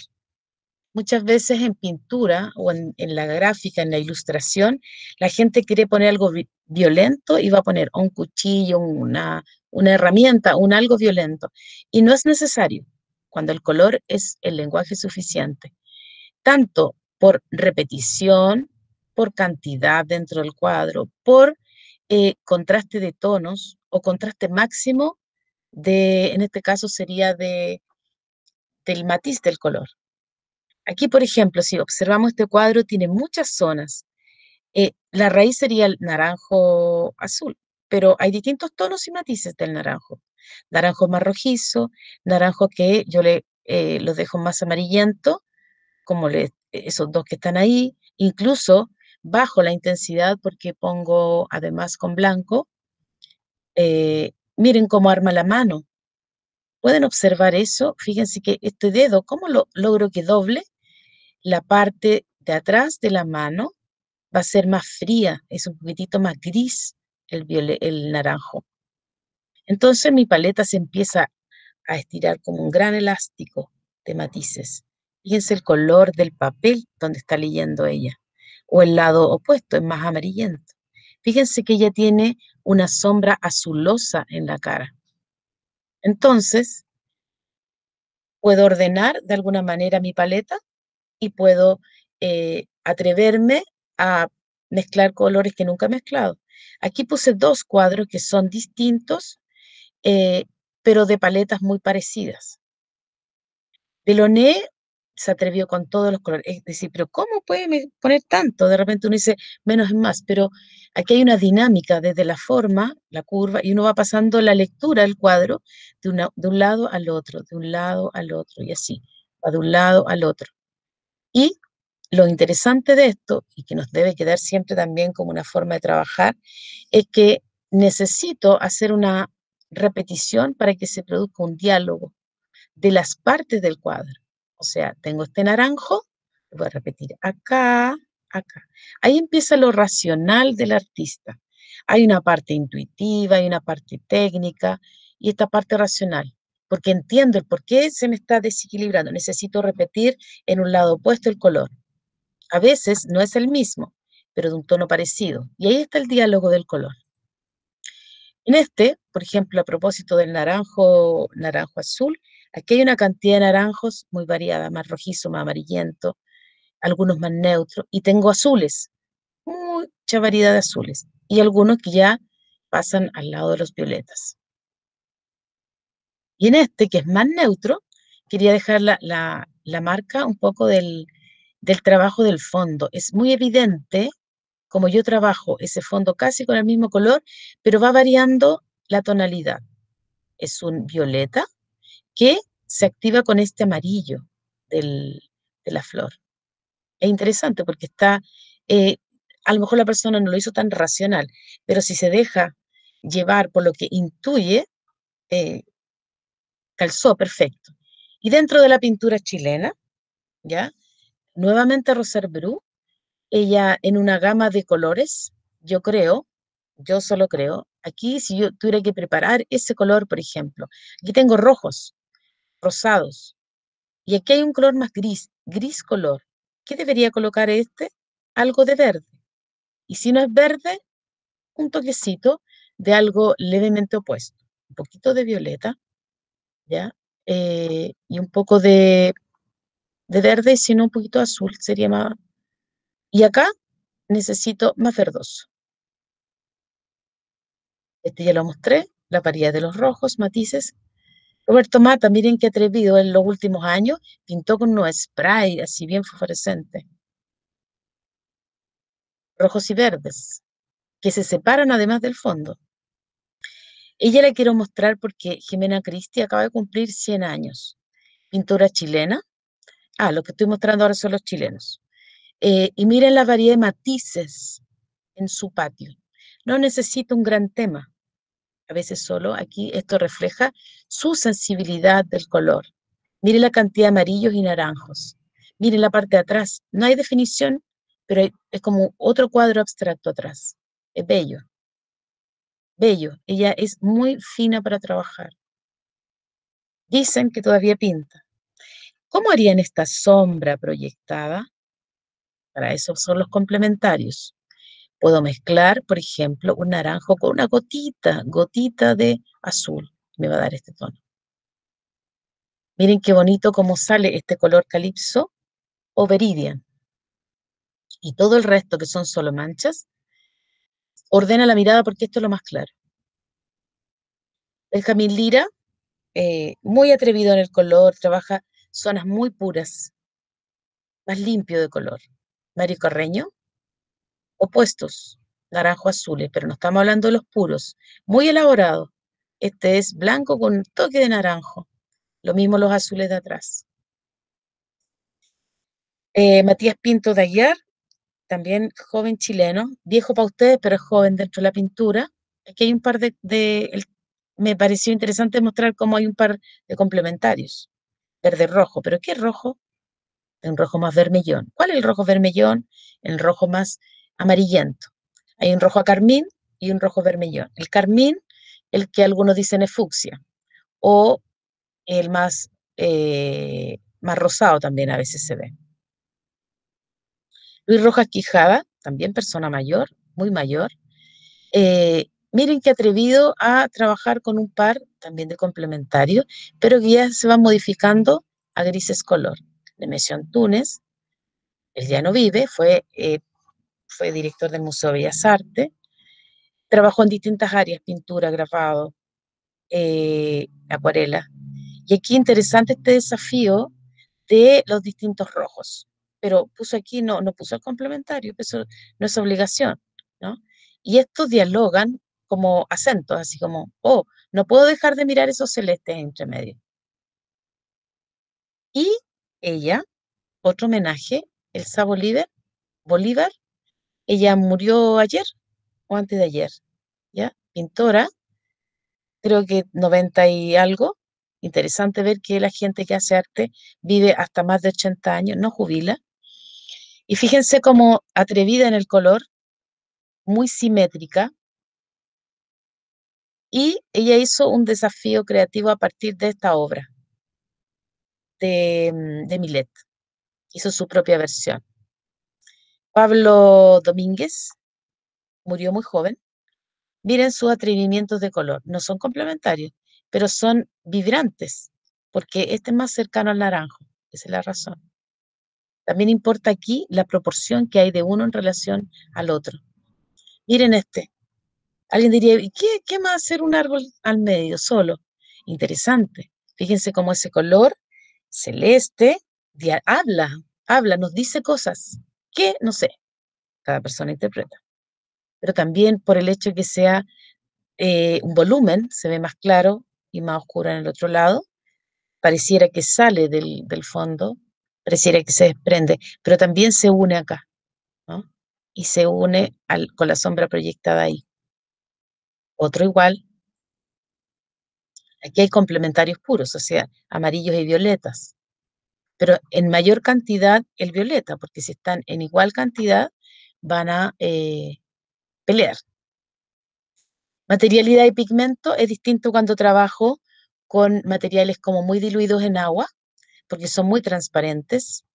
Muchas veces en pintura o en, la gráfica, en la ilustración, la gente quiere poner algo violento y va a poner un cuchillo, una, una herramienta, un algo violento. Y no es necesario cuando el color es el lenguaje suficiente. Tanto por repetición, por cantidad dentro del cuadro, por eh, contraste de tonos o contraste máximo de, en este caso sería de, del matiz del color. Aquí, por ejemplo, si observamos este cuadro, tiene muchas zonas. Eh, la raíz sería el naranjo azul, pero hay distintos tonos y matices del naranjo. Naranjo más rojizo, naranjo que yo le eh, los dejo más amarillento, como le, esos dos que están ahí. Incluso bajo la intensidad porque pongo además con blanco. Eh, miren cómo arma la mano. Pueden observar eso. Fíjense que este dedo, ¿cómo lo logro que doble? La parte de atrás de la mano va a ser más fría, es un poquitito más gris el, naranjo. Entonces mi paleta se empieza a estirar como un gran elástico de matices. Fíjense el color del papel donde está leyendo ella o el lado opuesto, es más amarillento. Fíjense que ella tiene una sombra azulosa en la cara. Entonces, puedo ordenar de alguna manera mi paleta y puedo eh, atreverme a mezclar colores que nunca he mezclado. Aquí puse dos cuadros que son distintos, eh, pero de paletas muy parecidas. Delaunay se atrevió con todos los colores. Es decir, pero ¿cómo puede poner tanto? De repente uno dice, menos es más, pero aquí hay una dinámica desde la forma, la curva, y uno va pasando la lectura del cuadro de, de un lado al otro, de un lado al otro, y así, va de un lado al otro. Y lo interesante de esto, y que nos debe quedar siempre también como una forma de trabajar, es que necesito hacer una repetición para que se produzca un diálogo de las partes del cuadro. O sea, tengo este naranjo, voy a repetir acá, acá. Ahí empieza lo racional del artista. Hay una parte intuitiva, hay una parte técnica y esta parte racional, porque entiendo el por qué se me está desequilibrando. Necesito repetir en un lado opuesto el color. A veces no es el mismo, pero de un tono parecido. Y ahí está el diálogo del color. En este, por ejemplo, a propósito del naranjo, naranjo azul, aquí hay una cantidad de naranjos muy variada, más rojizo, más amarillento, algunos más neutros, y tengo azules, mucha variedad de azules, y algunos que ya pasan al lado de los violetas. Y en este, que es más neutro, quería dejar la, marca un poco del, del trabajo del fondo. Es muy evidente como yo trabajo ese fondo casi con el mismo color, pero va variando la tonalidad. Es un violeta que se activa con este amarillo de la flor. Es interesante porque está, eh, a lo mejor la persona no lo hizo tan racional, pero si se deja llevar por lo que intuye, eh, calzó perfecto. Y dentro de la pintura chilena, ¿ya? Nuevamente Roser Bru ella en una gama de colores, yo creo, yo solo creo, aquí si yo tuviera que preparar ese color, por ejemplo, aquí tengo rojos, rosados, y aquí hay un color más gris, gris color. ¿Qué debería colocar este? Algo de verde. Y si no es verde, un toquecito de algo levemente opuesto. Un poquito de violeta, ¿ya? Eh, y un poco de, de verde, si no un poquito azul, sería más, y acá necesito más verdoso. Este ya lo mostré, la variedad de los rojos, matices. Roberto Mata, miren qué atrevido, en los últimos años pintó con un spray así bien fluorescente. Rojos y verdes, que se separan además del fondo. Ella la quiero mostrar porque Jimena Cristi acaba de cumplir 100 años. Pintora chilena. Ah, lo que estoy mostrando ahora son los chilenos. Eh, y miren la variedad de matices en su patio. No necesita un gran tema. A veces solo aquí esto refleja su sensibilidad del color. Miren la cantidad de amarillos y naranjos. Miren la parte de atrás. No hay definición, pero es como otro cuadro abstracto atrás. Es bello. Bello. Ella es muy fina para trabajar. Dicen que todavía pinta. ¿Cómo harían esta sombra proyectada? Para eso son los complementarios. Puedo mezclar, por ejemplo, un naranjo con una gotita, gotita de azul. Me va a dar este tono. Miren qué bonito cómo sale este color calipso o veridian. Y todo el resto, que son solo manchas, ordena la mirada porque esto es lo más claro. Benjamín Lira, eh, muy atrevido en el color, trabaja zonas muy puras, más limpio de color. Mario Carreño, opuestos, naranjo-azules, pero no estamos hablando de los puros, muy elaborado. Este es blanco con un toque de naranjo, lo mismo los azules de atrás. Eh, Matías Pinto de Aguiar, también joven chileno, viejo para ustedes, pero joven dentro de la pintura. Aquí hay un par de, me pareció interesante mostrar cómo hay un par de complementarios. Verde-rojo, pero ¿qué rojo? un rojo más vermellón. ¿Cuál es el rojo vermellón? El rojo más amarillento. Hay un rojo a carmín y un rojo vermellón. El carmín, el que algunos dicen es fucsia, o el más, eh, más rosado también a veces se ve. Luis Rojas Quijada, también persona mayor, muy mayor. Eh, miren qué atrevido a trabajar con un par también de complementarios, pero que ya se va modificando a grises color de Mesión Túnez. Él ya no vive, fue, eh, fue director del Museo de Bellas Artes. Trabajó en distintas áreas, pintura, grabado, eh, acuarela. Y aquí interesante este desafío de los distintos rojos. Pero puso aquí, no, no puso el complementario, eso no es obligación, ¿no? Y estos dialogan como acentos, así como, oh, no puedo dejar de mirar esos celestes entre medio. Y ella, otro homenaje, Elsa Bolívar, Bolívar, ella murió ayer o antes de ayer, ¿ya? Pintora, creo que 90 y algo. Interesante ver que la gente que hace arte vive hasta más de 80 años, no jubila. Y fíjense cómo atrevida en el color, muy simétrica. Y ella hizo un desafío creativo a partir de esta obra de, mm, de Millet. Hizo su propia versión. Pablo Domínguez murió muy joven. Miren sus atrevimientos de color. No son complementarios, pero son vibrantes, porque este es más cercano al naranjo. Esa es la razón. También importa aquí la proporción que hay de uno en relación al otro. Miren este. Alguien diría, ¿y qué, qué más hacer un árbol al medio solo? Interesante. Fíjense cómo ese color celeste habla, habla, nos dice cosas que, no sé, cada persona interpreta. Pero también por el hecho de que sea eh, un volumen, se ve más claro y más oscuro en el otro lado, pareciera que sale del, del fondo, pareciera que se desprende, pero también se une acá, ¿no? Y se une al, con la sombra proyectada ahí. Otro igual. Aquí hay complementarios puros, o sea, amarillos y violetas. Pero en mayor cantidad el violeta, porque si están en igual cantidad, van a eh, pelear. Materialidad y pigmento es distinto cuando trabajo con materiales como muy diluidos en agua, porque son muy transparentes.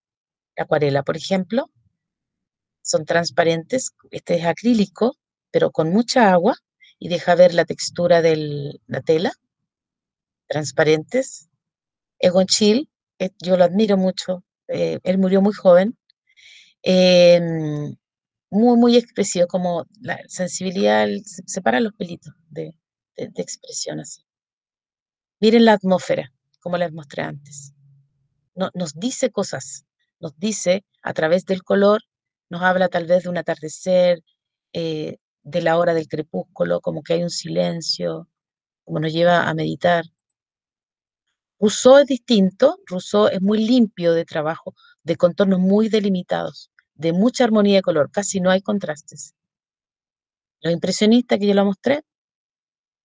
acuarela, por ejemplo, son transparentes. Este es acrílico, pero con mucha agua y deja ver la textura de la tela. Transparentes. Egon Chill, eh, yo lo admiro mucho. Eh, él murió muy joven. Em, muy, muy expresivo, como la sensibilidad, se separa los pelitos de, expresión así. Miren la atmósfera, como les mostré antes. No, nos dice cosas, nos dice a través del color, nos habla tal vez de un atardecer, eh, de la hora del crepúsculo, como que hay un silencio, como nos lleva a meditar. Rousseau es distinto, Rousseau es muy limpio de trabajo, de contornos muy delimitados de mucha armonía de color, casi no hay contrastes. Los impresionistas que yo lo mostré,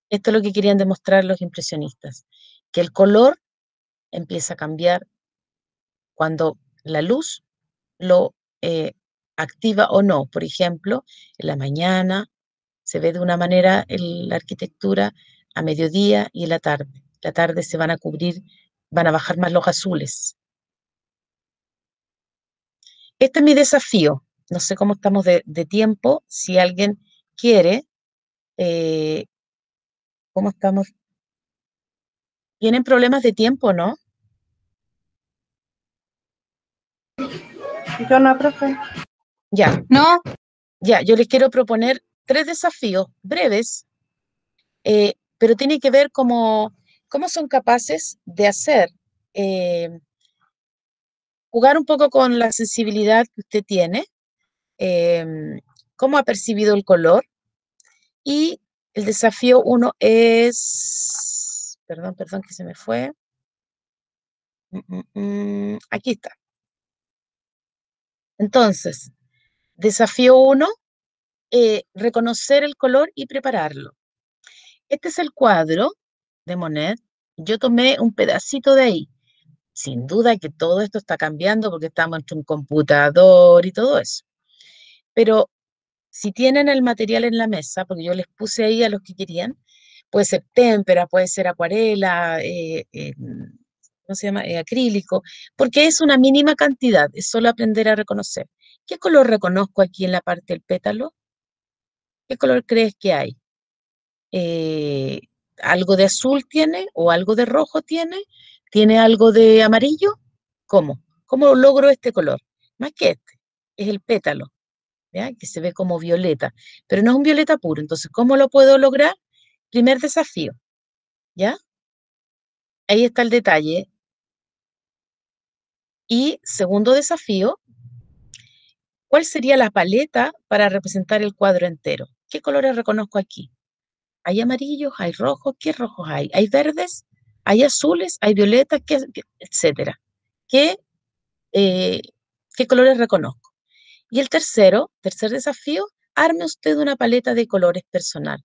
esto es lo que querían demostrar los impresionistas, que el color empieza a cambiar cuando la luz lo eh, activa o no. Por ejemplo, en la mañana se ve de una manera la arquitectura, a mediodía y en la tarde. La tarde se van a cubrir, van a bajar más los azules. Este es mi desafío. No sé cómo estamos de, tiempo. Si alguien quiere, eh, ¿cómo estamos? ¿Tienen problemas de tiempo, no? Yo no, profe. Ya. No. Ya, yo les quiero proponer tres desafíos breves, eh, pero tiene que ver cómo, cómo son capaces de hacer eh, jugar un poco con la sensibilidad que usted tiene, em, cómo ha percibido el color. Y el desafío uno es, perdón, perdón que se me fue. Mm, mm, mm, aquí está. Entonces, desafío uno, eh, reconocer el color y prepararlo. Este es el cuadro de Monet. Yo tomé un pedacito de ahí sin duda que todo esto está cambiando porque estamos entre un computador y todo eso. Pero si tienen el material en la mesa, porque yo les puse ahí a los que querían, puede ser témpera, puede ser acuarela, eh, eh, ¿cómo se llama? Eh, acrílico, porque es una mínima cantidad, es solo aprender a reconocer. ¿Qué color reconozco aquí en la parte del pétalo? ¿Qué color crees que hay? ¿Algo de azul tiene o algo de rojo tiene? ¿Tiene algo de amarillo? ¿Cómo? ¿Cómo logro este color? Más que este, es el pétalo, ¿ya? que se ve como violeta, pero no es un violeta puro. Entonces, ¿cómo lo puedo lograr? Primer desafío, ¿ya? Ahí está el detalle. Y segundo desafío, ¿cuál sería la paleta para representar el cuadro entero? ¿Qué colores reconozco aquí? ¿Hay amarillos? ¿Hay rojos? ¿Qué rojos hay? ¿Hay verdes? ¿Hay azules? ¿Hay violetas? ¿Qué, etcétera. ¿Qué, eh, ¿Qué colores reconozco? Y el tercero, tercer desafío, arme usted una paleta de colores personal.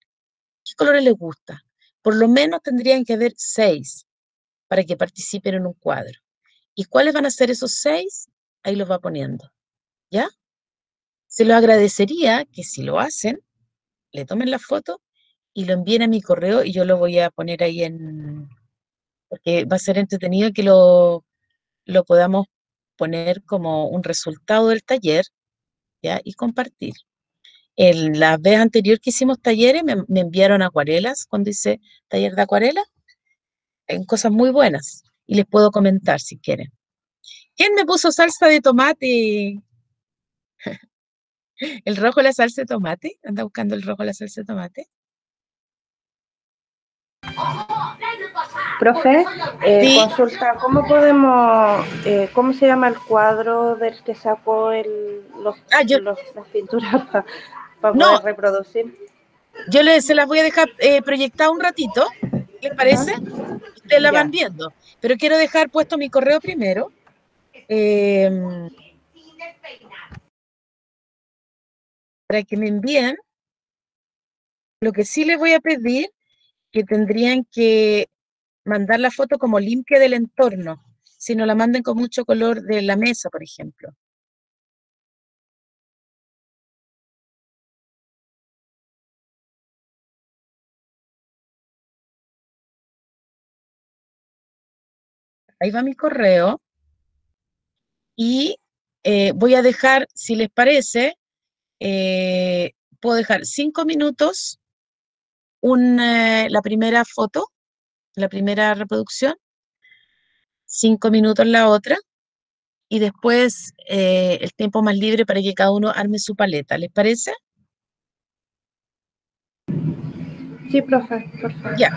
¿Qué colores le gusta? Por lo menos tendrían que haber seis para que participen en un cuadro. ¿Y cuáles van a ser esos seis? Ahí los va poniendo. ¿Ya? Se lo agradecería que si lo hacen, le tomen la foto y lo envíen a mi correo y yo lo voy a poner ahí en... Porque va a ser entretenido que lo, lo podamos poner como un resultado del taller ¿ya? y compartir. En la vez anterior que hicimos talleres me, me enviaron acuarelas cuando hice taller de acuarela en cosas muy buenas y les puedo comentar si quieren. ¿Quién me puso salsa de tomate? ¿El rojo la salsa de tomate? ¿Anda buscando el rojo la salsa de tomate? Profe, eh, consulta, ¿cómo podemos, eh, cómo se llama el cuadro del que sacó el, los, ah, las pinturas para poder reproducir? Yo le, se las voy a dejar eh, proyectar un ratito, ¿les parece? Ustedes la van viendo, pero quiero dejar puesto mi correo primero. Em, para que me envíen. Lo que sí les voy a pedir que tendrían que mandar la foto como limpia del entorno, si no la manden con mucho color de la mesa, por ejemplo. Ahí va mi correo. Y eh, voy a dejar, si les parece, eh, puedo dejar cinco minutos la primera foto, la primera reproducción, cinco minutos la otra, y después eh, el tiempo más libre para que cada uno arme su paleta. ¿Les parece? Sí, profe, Ya.